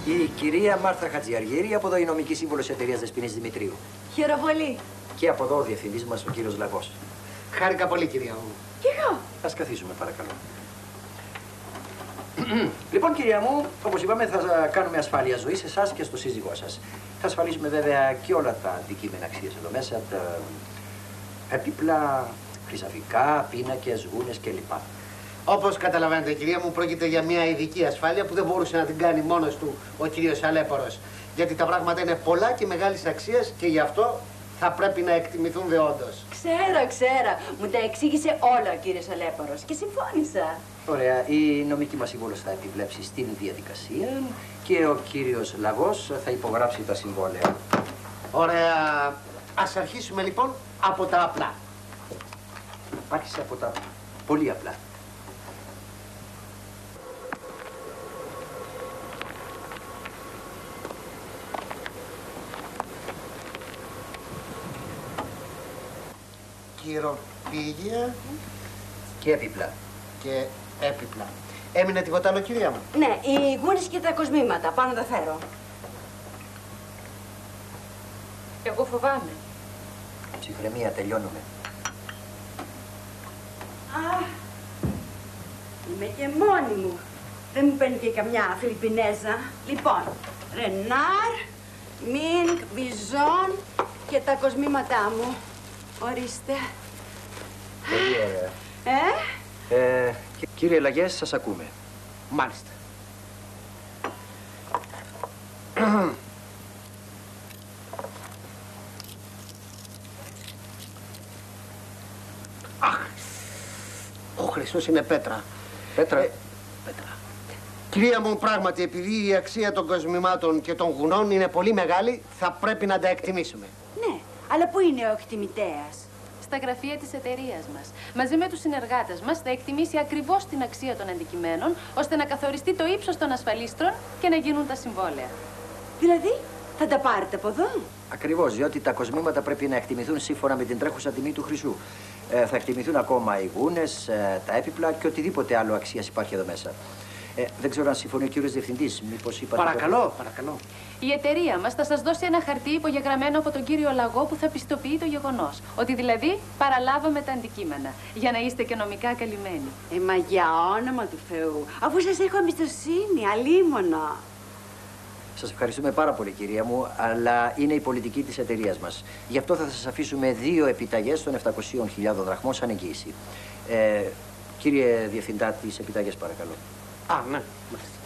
Η κυρία Μάρθα Χατζιαργύρη από εδώ η νομική σύμβολος εταιρείας Δεσποινής Δημητρίου. Χαίρομαι πολύ. Και από εδώ ο διευθυντής μας, ο κύριος Λαγός. Χάρηκα πολύ κυρία μου. Κι εγώ. Ας καθίσουμε παρακαλώ. λοιπόν, κυρία μου, όπως είπαμε, θα κάνουμε ασφάλεια ζωή σε εσάς και στο σύζυγό σας. Θα ασφαλίσουμε βέβαια και όλα τα αντικείμενα αξίας εδώ μέσα, τα έπιπλα, χρυσαφικά, πίνακες, γούνες κλπ. Όπως καταλαβαίνετε κυρία μου, πρόκειται για μια ειδική ασφάλεια που δεν μπορούσε να την κάνει μόνος του ο κύριος Αλέπορος. Γιατί τα πράγματα είναι πολλά και μεγάλης αξίας και γι' αυτό θα πρέπει να εκτιμηθούν δεόντως. Ξέρω, ξέρω. Μου τα εξήγησε όλα ο κύριος Αλέπορος και συμφώνησα. Ωραία, η νομική μας σύμβολος θα επιβλέψει στην διαδικασία και ο κύριος Λαγός θα υπογράψει τα συμβόλαια. Ωραία. Ας αρχίσουμε λοιπόν από τα απλά. Άρχισε από τα πολύ απλά. Κυροπήγια Και έπιπλα. και έπιπλα. Έμεινε τίποτα άλλο κυρία μου. Ναι, οι γούνες και τα κοσμήματα. Πάνω τα φέρω. Εγώ φοβάμαι. Ψυχραιμία, τελειώνουμε. Α, είμαι και μόνη μου. Δεν μου παίρνει και καμιά Φιλιππινέζα. Λοιπόν, Ρενάρ, Μίνκ, Βιζόν και τα κοσμήματά μου. Ορίστε. Πολύ ωραία. Ε, Ε, κι- κύριε Λαγές, σας ακούμε. Μάλιστα. Αχ, ο Χριστός είναι πέτρα. Πέτρα. Ε, πέτρα. Κυρία μου, πράγματι, επειδή η αξία των κοσμημάτων και των γουνών είναι πολύ μεγάλη, θα πρέπει να τα εκτιμήσουμε. Ναι, αλλά πού είναι ο εκτιμητέας; Στα γραφεία της εταιρείας μας. Μαζί με τους συνεργάτες μας θα εκτιμήσει ακριβώς την αξία των αντικειμένων, ώστε να καθοριστεί το ύψος των ασφαλίστρων και να γίνουν τα συμβόλαια. Δηλαδή, θα τα πάρετε από εδώ; Ακριβώς, διότι τα κοσμήματα πρέπει να εκτιμηθούν σύμφωνα με την τρέχουσα τιμή του χρυσού. Ε, θα εκτιμηθούν ακόμα οι γούνες, ε, τα έπιπλα και οτιδήποτε άλλο αξίας υπάρχει εδώ μέσα. Ε, δεν ξέρω αν συμφωνεί ο κύριος Διευθυντής. Μήπως είπατε... Παρακαλώ, παρακαλώ. Η εταιρεία μας θα σας δώσει ένα χαρτί υπογεγραμμένο από τον κύριο Λαγό που θα πιστοποιεί το γεγονός. Ότι δηλαδή παραλάβαμε τα αντικείμενα. Για να είστε και νομικά καλυμμένοι. Ε, μα για όνομα του Θεού, αφού σας έχω εμπιστοσύνη, αλίμονα. Σας ευχαριστούμε πάρα πολύ κυρία μου, αλλά είναι η πολιτική της εταιρείας μας. Γι' αυτό θα σας αφήσουμε δύο επιταγές των 700.000 δραχμών σαν εγγύηση. Ε, κύριε Διευθυντά, τις επιταγές παρακαλώ. Α, ναι. Μάλιστα.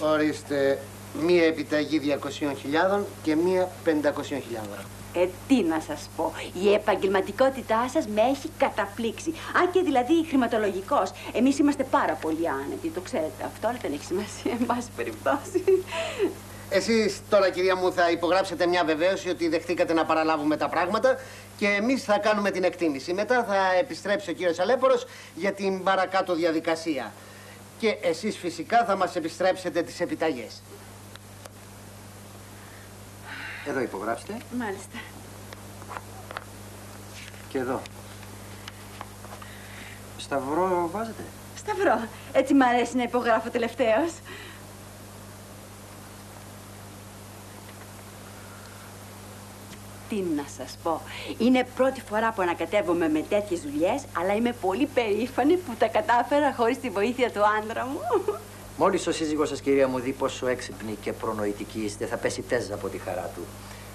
Ορίστε, μία επιταγή 200.000 και μία 500.000. Ε, τι να σας πω. Η επαγγελματικότητά σας με έχει καταπλήξει. Αν και δηλαδή χρηματολογικός. Εμείς είμαστε πάρα πολύ άνετοι, το ξέρετε αυτό, αλλά δεν έχει σημασία, εν πάση περιπτώσει. Εσείς τώρα, κυρία μου, θα υπογράψετε μια βεβαίωση ότι δεχτήκατε να παραλάβουμε τα πράγματα και εμείς θα κάνουμε την εκτίμηση. Μετά θα επιστρέψει ο κύριος Αλέπορος για την παρακάτω διαδικασία. Και εσείς φυσικά θα μας επιστρέψετε τις επιταγές. Εδώ υπογράψτε Μάλιστα. και εδώ. Σταυρό βάζετε; Σταυρό, έτσι μ' αρέσει να υπογράφω τελευταίος. Τι να σας πω. Είναι πρώτη φορά που ανακατεύομαι με τέτοιες δουλειές, αλλά είμαι πολύ περήφανη που τα κατάφερα χωρίς τη βοήθεια του άντρα μου. Μόλις ο σύζυγός σας, κυρία μου, δει πόσο έξυπνη και προνοητική είστε, θα πέσει τέζα από τη χαρά του.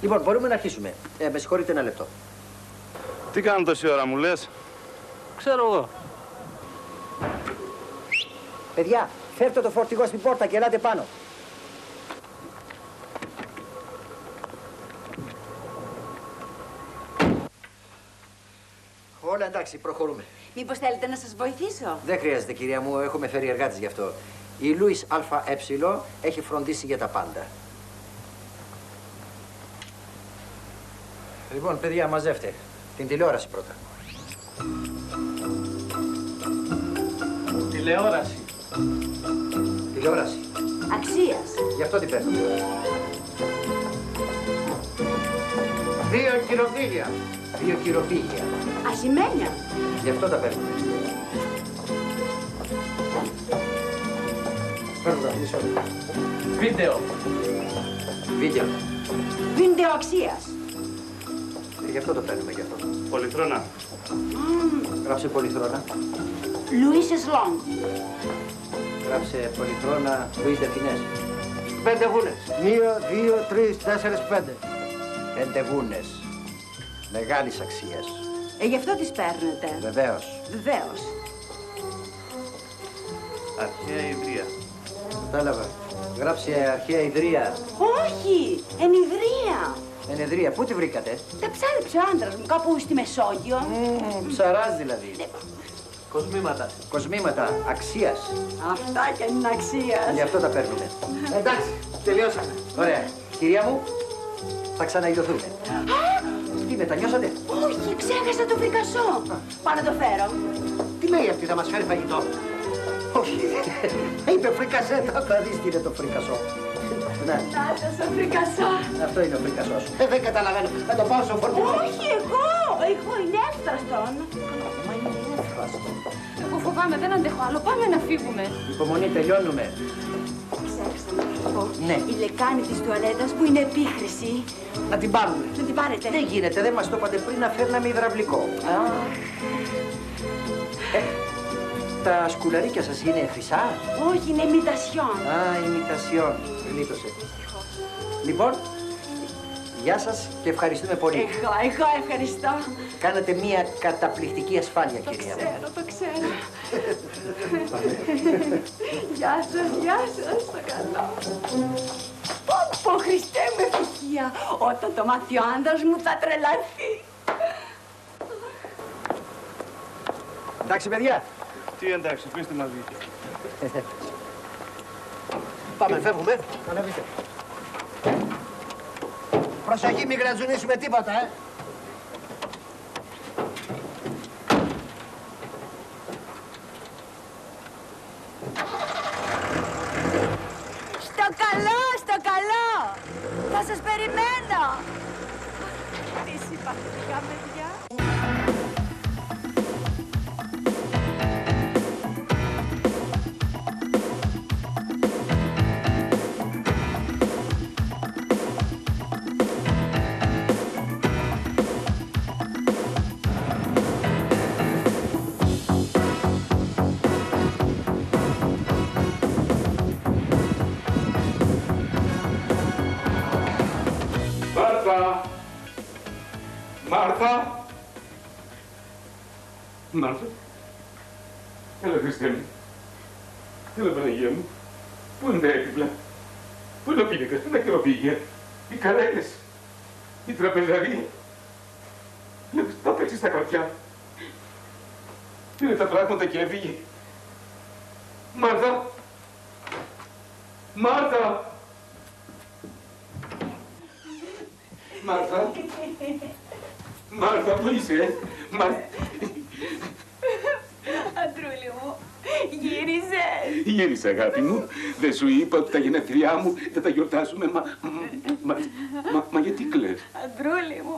Λοιπόν, μπορούμε να αρχίσουμε. Ε, με συγχωρείτε ένα λεπτό. Τι κάνουν τόση ώρα, μου λες; Ξέρω εγώ. Παιδιά, φέρτε το φορτηγό στην πόρτα και ελάτε πάνω. Όλα εντάξει, προχωρούμε. Μήπως θέλετε να σας βοηθήσω; Δεν χρειάζεται, κυρία μου, έχουμε φέρει εργάτες γι' αυτό. Η Λούις ΑΕ έχει φροντίσει για τα πάντα. Λοιπόν, παιδιά, μαζεύτε. Την τηλεόραση πρώτα. Τηλεόραση. Τηλεόραση. Αξίας. Γι' αυτό την παίρνουμε. Δύο κυροφύγια. Δύο κυροφύγια. Ασημένια. Γι' αυτό τα παίρνουμε. Παίρνουμε, μισό λεπτό. Βίντεο. Βίντεο. Βίντεο αξίας. Ε, Γι' αυτό το παίρνουμε, γι' αυτό. Πολυθρόνα. Γράψε πολυθρόνα. Λουίσες Λόγκ. Γράψε πολυθρόνα Λουίς Δεφινές. Πέντε γούνες. Μία, δύο, τρεις, τέσσερις, πέντε. Πέντε γούνες. Μεγάλης αξίας. Ε, γι' αυτό τις παίρνετε. Βεβαίως. Βεβαίως. Αρχαία Ιδρία. Κατάλαβα. Γράψε αρχαία ιδρία. Όχι, ενιδρία. Ενεδρία. Πού τη βρήκατε; Τα ψάρεψε ο άντρας μου κάπου στη Μεσόγειο. Ψαράς δηλαδή. Κοσμήματα. Κοσμήματα αξίας. Αυτά και είναι αξίας. Γι' αυτό τα παίρνουμε. Εντάξει, τελειώσαμε. Ωραία. Κυρία μου, θα ξαναειδωθούμε. Τι μετανιώσατε; Όχι, ξέχασα το φρικασό. Πάω να το φέρω. Τι λέει αυτή, θα μας φέρει φαγητό; Όχι. Είπε φρικασέτα. Θα δεις τι είναι το φρικασό. Ναι, Να το φρικασό. αυτό είναι ο φρικασός. Ε, δεν καταλαβαίνω. Θα το πάω στο φορτηγό. Όχι, εγώ. Εγώ είναι έφταστον. Μα είναι εύχαστο. Εγώ φοβάμαι, δεν αντέχω άλλο. Πάμε να φύγουμε. Υπομονή, τελειώνουμε. Ξέχασα να σας πω. Ναι. Η λεκάνη της τουαλέτας που είναι επίχρηση. Να την πάρουμε. Να την πάρετε. Δεν γίνεται, δεν μας το είπατε πριν να φέρναμε υδραυλικό. Ε, τα σκουλαρίκια σας είναι χρυσά. Όχι, είναι ημιτασιόν. Α, ημιτασιόν. Γλίτωσε. Λοιπόν, γεια σας και ευχαριστούμε πολύ. Εγώ, εγώ ευχαριστώ. Κάνατε μια καταπληκτική ασφάλεια, Το κυρία μου. ξέρω, το ξέρω. Γεια σας, γεια σας, το καλό. Πω, πω, Χριστέ μου ευτυχία. Όταν το μάθει ο άντρας μου θα τρελαθεί. Εντάξει, παιδιά. Τι εντάξει, πείστε μας βγήκε. Πάμε, φεύγουμε. Ανέβητε. Προσοχή, μην γρατζουνίσουμε τίποτα, ε. Στο καλό, στο καλό. Θα σας περιμένω. Τι συμπαθητικά Μάρθα! Έλα, Χριστέ μου. Έλα, Παναγία μου. Πού είναι τα έπιπλα. Πού είναι ο πίνακας, πού είναι τα χειροπήγια. Οι καρέκλες. Η τραπεζαρία. Λέω, τα πέσει στα χαρτιά. Πήρε τα πράγματα και έφυγε. Μάρθα! Μάρθα! Μάρθα! Μάρθα, πού είσαι, Μάρθα. Αντρούλη μου, γύρισε. Γύρισε, αγάπη μου. Δεν σου είπα ότι τα γενέθλιά μου δεν τα γιορτάσουμε, μα... Μα, μα, μα γιατί κλαις; Αντρούλη μου,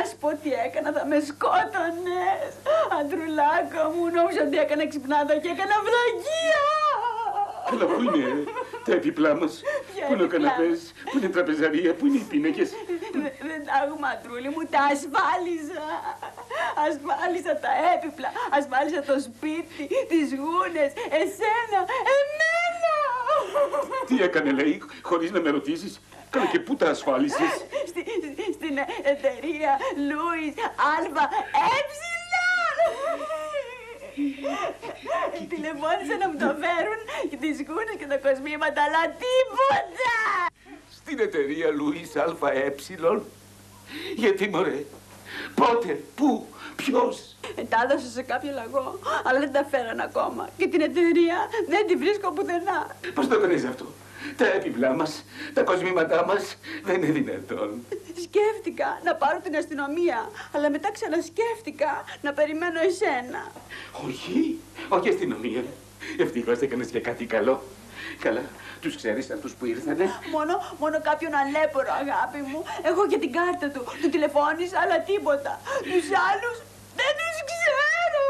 ας πω τι έκανα, θα με σκότωνες. Αντρουλάκα μου, νόμιζα ότι έκανα ξυπνάδα και έκανα βλαγία. Αλλά πού είναι τα έπιπλά μας, Ποια πού είναι ο έπιπλά καναπές, πού είναι η τραπεζαρία, πού είναι οι πίνακες; Δε- Δεν τα έχουμε, Αντρούλη μου, τα ασφάλιζα. Ασφάλιζα τα έπιπλα, ασφάλιζα το σπίτι, τις γούνες, εσένα, εμένα. Τι έκανε, λέει, χωρίς να με ρωτήσεις; Καλά και πού τα ασφάλισες; Στη, στην εταιρεία Λούις Αλφα Έψιλον. Τηλεφώνησα να μου το φέρουν και τις γούνες και τα κοσμήματα, αλλά τίποτα. Στην εταιρεία Λουίς ΑΕ. Γιατί μωρέ, πότε, πού, ποιος; Ε, Τα έδωσα σε κάποιο λαγό, αλλά δεν τα φέραν ακόμα. Και την εταιρεία δεν τη βρίσκω πουθενά. Πώς το έκανες αυτό; Τα έπιπλά μας, τα κοσμήματά μας, δεν είναι δυνατόν. Σκέφτηκα να πάρω την αστυνομία, αλλά μετά ξανασκέφτηκα να περιμένω εσένα. Όχι, όχι αστυνομία. Ευτυχώς έκανες και κάτι καλό. Καλά, τους ξέρεις αυτούς που ήρθανε; Μόνο, μόνο κάποιον αλέπορο, αγάπη μου. Έχω και την κάρτα του. Του τηλεφώνησα, αλλά τίποτα. Τους άλλους δεν τους ξέρω.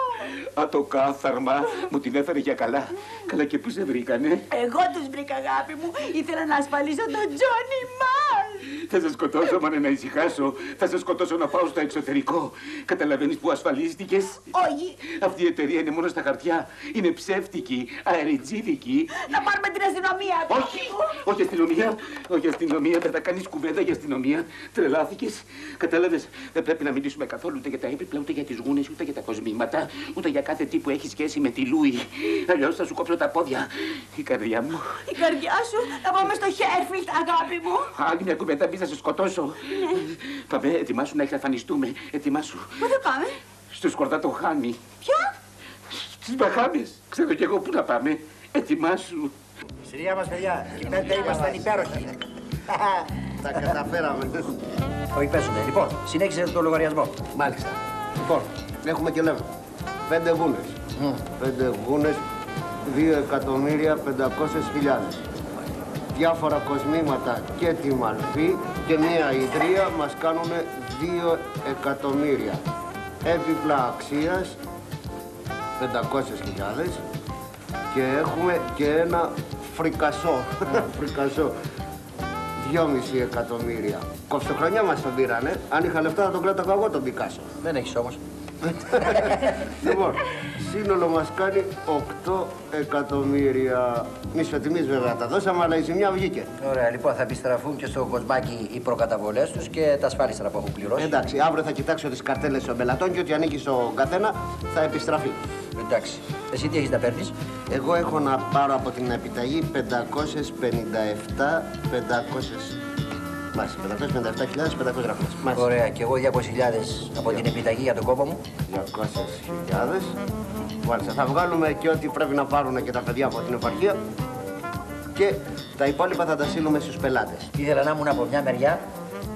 Α, το κάθαρμα μου την έφερε για καλά. Καλά και πού σε βρήκανε. Εγώ τους βρήκα, αγάπη μου. Ήθελα να ασφαλίσω τον Τζόνι Μάρ. Θα σε σκοτώσω, μάνε να ησυχάσω. Θα σε σκοτώσω να πάω στο εξωτερικό. Καταλαβαίνεις που ασφαλίστηκες; Όχι. Αυτή η εταιρεία είναι μόνο στα χαρτιά. Είναι ψεύτικη, αεριτζίδικη. Να πάρουμε την αστυνομία, αγάπη Όχι, μου. όχι αστυνομία, όχι αστυνομία, δεν θα κάνεις κουβέντα για αστυνομία. Τρελάθηκες. Κατάλαβες, δεν πρέπει να μιλήσουμε καθόλου ούτε για τα έπιπλα, ούτε για τι γούνες, ούτε για τα κοσμήματα, ούτε για κάθε τι που έχει σχέση με τη Λούι. Αλλιώς θα σου κόψω τα πόδια. Η καρδιά μου. Η καρδιά σου; Να πάμε στο Χέρφιλτ, αγάπη μου. Άλλη μια κουβέντα, μη θα σε σκοτώσω. Ναι. Πάμε, ετοιμάσου να εξαφανιστούμε. Ετοιμάσου. Πού θα πάμε, Στο σκορδά το χάνει. ποια; Στις Μπαχάμες. Ξέρω κι εγώ πού να πάμε. Ετοιμάσου. Σειριά μας, παιδιά. Οι πέντε ήμασταν υπέροχοι. Τα καταφέραμε. Όχι, παίζουμε. Λοιπόν, συνέχισε το λογαριασμό. Μάλιστα. Λοιπόν, έχουμε και λέμε. Πέντε γούνες. Πέντε γούνες, δύο εκατομμύρια πεντακόσιες χιλιάδες. Διάφορα κοσμήματα και τη μαλφή και μία ιδρύα μας κάνουν δύο εκατομμύρια. Έπιπλα αξίας 500 χιλιάδες και έχουμε και ένα φρικασό. φρικασό. 2,5 εκατομμύρια. Κοψοχρονιά μας τον πήρανε. Αν είχα λεφτά θα τον κράταγα εγώ τον Πικάσο. Δεν έχεις όμως. λοιπόν, σύνολο μας κάνει 8 εκατομμύρια. Μισοτιμής βέβαια τα δώσαμε, αλλά η ζημιά βγήκε. Ωραία, λοιπόν, θα επιστραφούν και στο κοσμάκι οι προκαταβολές τους και τα ασφάλιστρα που έχουν πληρώσει. Εντάξει, αύριο θα κοιτάξω τις καρτέλες των πελατών και ό,τι ανήκει στον καθένα θα επιστραφεί. Εντάξει. Εσύ τι έχεις να παίρνεις; Εγώ έχω να πάρω από την επιταγή 557, 500... Μάλιστα, 557.500 γραφές. Μάλιστα. Ωραία, και εγώ 200.000 από την επιταγή για τον κόπο μου. 200.000. Μάλιστα, θα βγάλουμε και ό,τι πρέπει να πάρουν και τα παιδιά από την επαρχία και τα υπόλοιπα θα τα στείλουμε στους πελάτες. Ήθελα να ήμουν από μια μεριά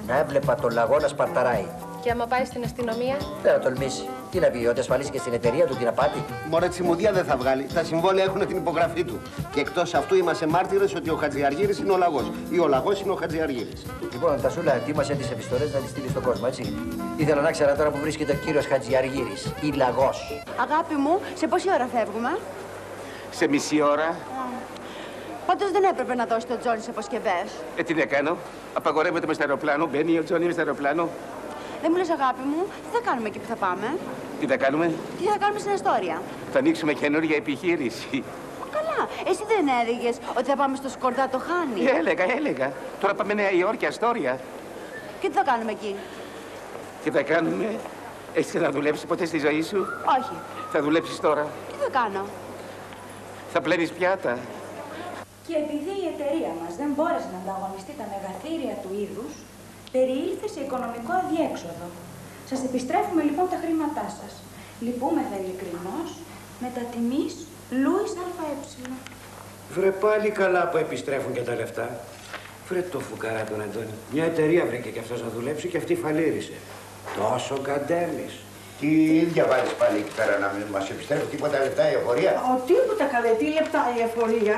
να έβλεπα το λαγό να σπαρταράει. Και άμα πάει στην αστυνομία, Δεν θα τολμήσει. Τι να πει, ότι ασφαλίστηκε στην εταιρεία του την απάτη. Μωρέ τσιμουδία δεν θα βγάλει. Τα συμβόλαια έχουν την υπογραφή του. Και εκτός αυτού είμαστε μάρτυρες ότι ο Χατζιαργύρης είναι ο λαγός. Ή ο λαγός είναι ο Χατζιαργύρης. Λοιπόν, Τασούλα, ετοίμασε τις επιστολές να τις στείλει στον κόσμο, έτσι. Ήθελα να ξέρω τώρα που βρίσκεται ο κύριος Χατζιαργύρη, ή λαγός. Αγάπη μου, σε πόση ώρα φεύγουμε; Σε μισή ώρα, Πάντως δεν έπρεπε να δώσει τον Τζόνι σε αποσκευές. ε, τι να κάνω. Απαγορεύεται με στο αεροπλάνο, μπαίνει ο Τζόνι με στο αεροπλάνο. Δεν μου λες, αγάπη μου, τι θα κάνουμε εκεί που θα πάμε; Τι θα κάνουμε, Τι θα κάνουμε στην Αστόρια; θα ανοίξουμε καινούργια επιχείρηση. Καλά, εσύ δεν έλεγες ότι θα πάμε στο Σκορδά το Χάνι; Ε, έλεγα, έλεγα. Τώρα πάμε Νέα Υόρκη, Αστόρια. Και τι θα κάνουμε εκεί; Τι θα κάνουμε, έχεις ξαναδουλέψει ποτέ στη ζωή σου; Όχι. Θα δουλέψεις τώρα; Τι θα κάνω; Θα πλένεις πιάτα; Και επειδή η εταιρεία μας δεν μπόρεσε να ανταγωνιστεί τα μεγαθύρια του είδους, περιήλθες σε οικονομικό αδιέξοδο. Σας επιστρέφουμε λοιπόν τα χρήματά σας. Λυπούμεθα ειλικρινώς με τα τιμής Λούις ΑΕ. Βρε πάλι καλά που επιστρέφουν και τα λεφτά. Βρε το φουκαρά τον Αντώνη. Μια εταιρεία βρήκε και αυτός να δουλέψει και αυτή φαλήρισε. Τόσο καντέμις. Τι διαβάζεις πάλι εκεί πέρα να μην μας επιστρέφει τίποτα λεπτά η εφορία; Ο τίποτα καλέ, τι λεπτά η εφορία.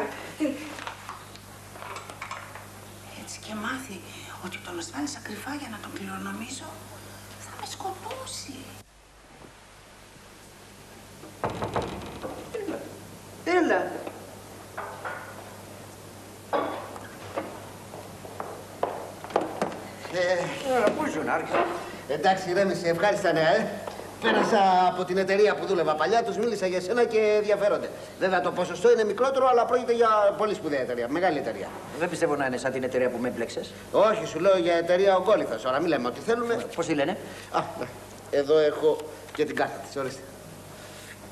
Έτσι και μάθει ότι τον ασφάλισα κρυφά για να τον κληρονομήσω, θα με σκοτώσει. Έλα. Ε, πού ήσουν, άρχισα. Εντάξει, ρέμισε, ευχάριστα νέα, ε. Πέρασα από την εταιρεία που δούλευα παλιά, τους μίλησα για σένα και ενδιαφέρονται. Βέβαια το ποσοστό είναι μικρότερο, αλλά πρόκειται για πολύ σπουδαία εταιρεία. Μεγάλη εταιρεία. Δεν πιστεύω να είναι σαν την εταιρεία που με έμπλεξε. Όχι, σου λέω για εταιρεία ογκόλυθα. Τώρα μην λέμε ό,τι θέλουμε. Πώς τη λένε; Α, εδώ έχω και την κάρτα της, ορίστε.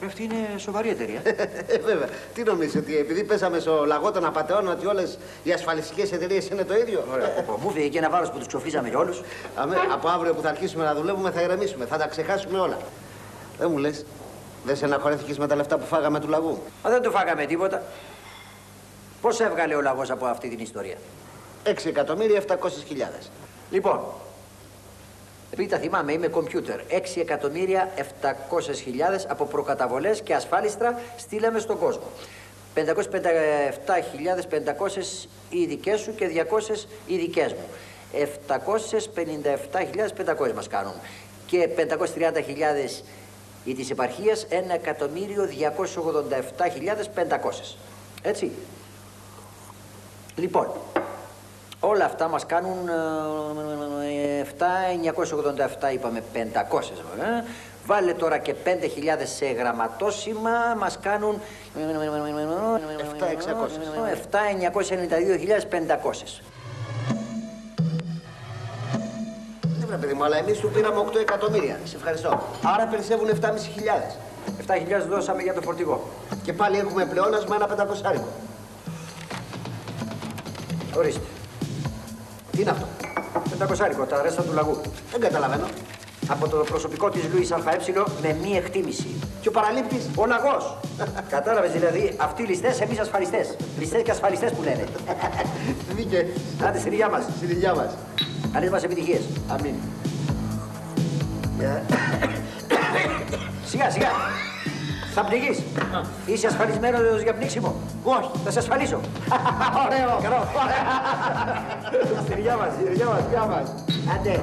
Αυτή είναι σοβαρή εταιρεία. Ε, Βέβαια. Τι νομίζεις, ότι επειδή πέσαμε στο λαγό των απαταιών, ότι όλες οι ασφαλιστικές εταιρείες είναι το ίδιο; Ωραία. Μου φύγει και ένα βάρος που τους ξοφλήσαμε για όλους. Αμέ, από αύριο που θα αρχίσουμε να δουλεύουμε θα ηρεμήσουμε, θα τα ξεχάσουμε όλα. Δεν μου λες, δεν σε αναχωρέθηκε με τα λεφτά που φάγαμε του λαγού; Μα δεν του φάγαμε τίποτα. Πώς έβγαλε ο λαγός από αυτή την ιστορία; 6 εκατομμύρια 700 χιλιάδες. Λοιπόν, επειδή τα θυμάμαι, είμαι κομπιούτερ. 6 εκατομμύρια 700 χιλιάδες από προκαταβολές και ασφάλιστρα στείλαμε στον κόσμο. 557.500 οι δικές σου και 200 οι δικές μου. 757.500 μας κάνουν. Και 530.000 οι της επαρχίας, 1.287.500. Έτσι. Λοιπόν, όλα αυτά μας κάνουν ε, 7.987 είπαμε 500 ε. Βάλε τώρα και 5.000 σε γραμματόσημα, μας κάνουν 7.992.500. Ναι, παιδί μου, αλλά εμείς του πήραμε 8 εκατομμύρια. Σε ευχαριστώ. Άρα περισσεύουν 7.500. 7.000 δώσαμε για το φορτηγό. Και πάλι έχουμε πλεόνασμα ένα πεντακοσάρικο. Ορίστε. Τι είναι αυτό; Πεντακοσάρικο, τα ρέστα του λαγού. Δεν καταλαβαίνω. Από το προσωπικό της Λούις ΑΕ με μη εκτίμηση. Και ο παραλήπτης. Ο λαγός. Κατάλαβες δηλαδή, αυτοί ληστές, εμείς ασφαλιστές. Ληστές και ασφαλιστές που λένε. Δίκαι. Άντε, στην υγειά μας. Στην υγειά μας. Καλές μας επιτυχίες. Αμήν. Σιγά, σιγά. Θα πνιγείς. Είσαι ασφαλισμένος για πνίξιμο; Όχι. Θα σε ασφαλίσω. Ωραίο. Καλό. Στην υγειά μας, στην υγειά μας, υγειά μας. Άντε.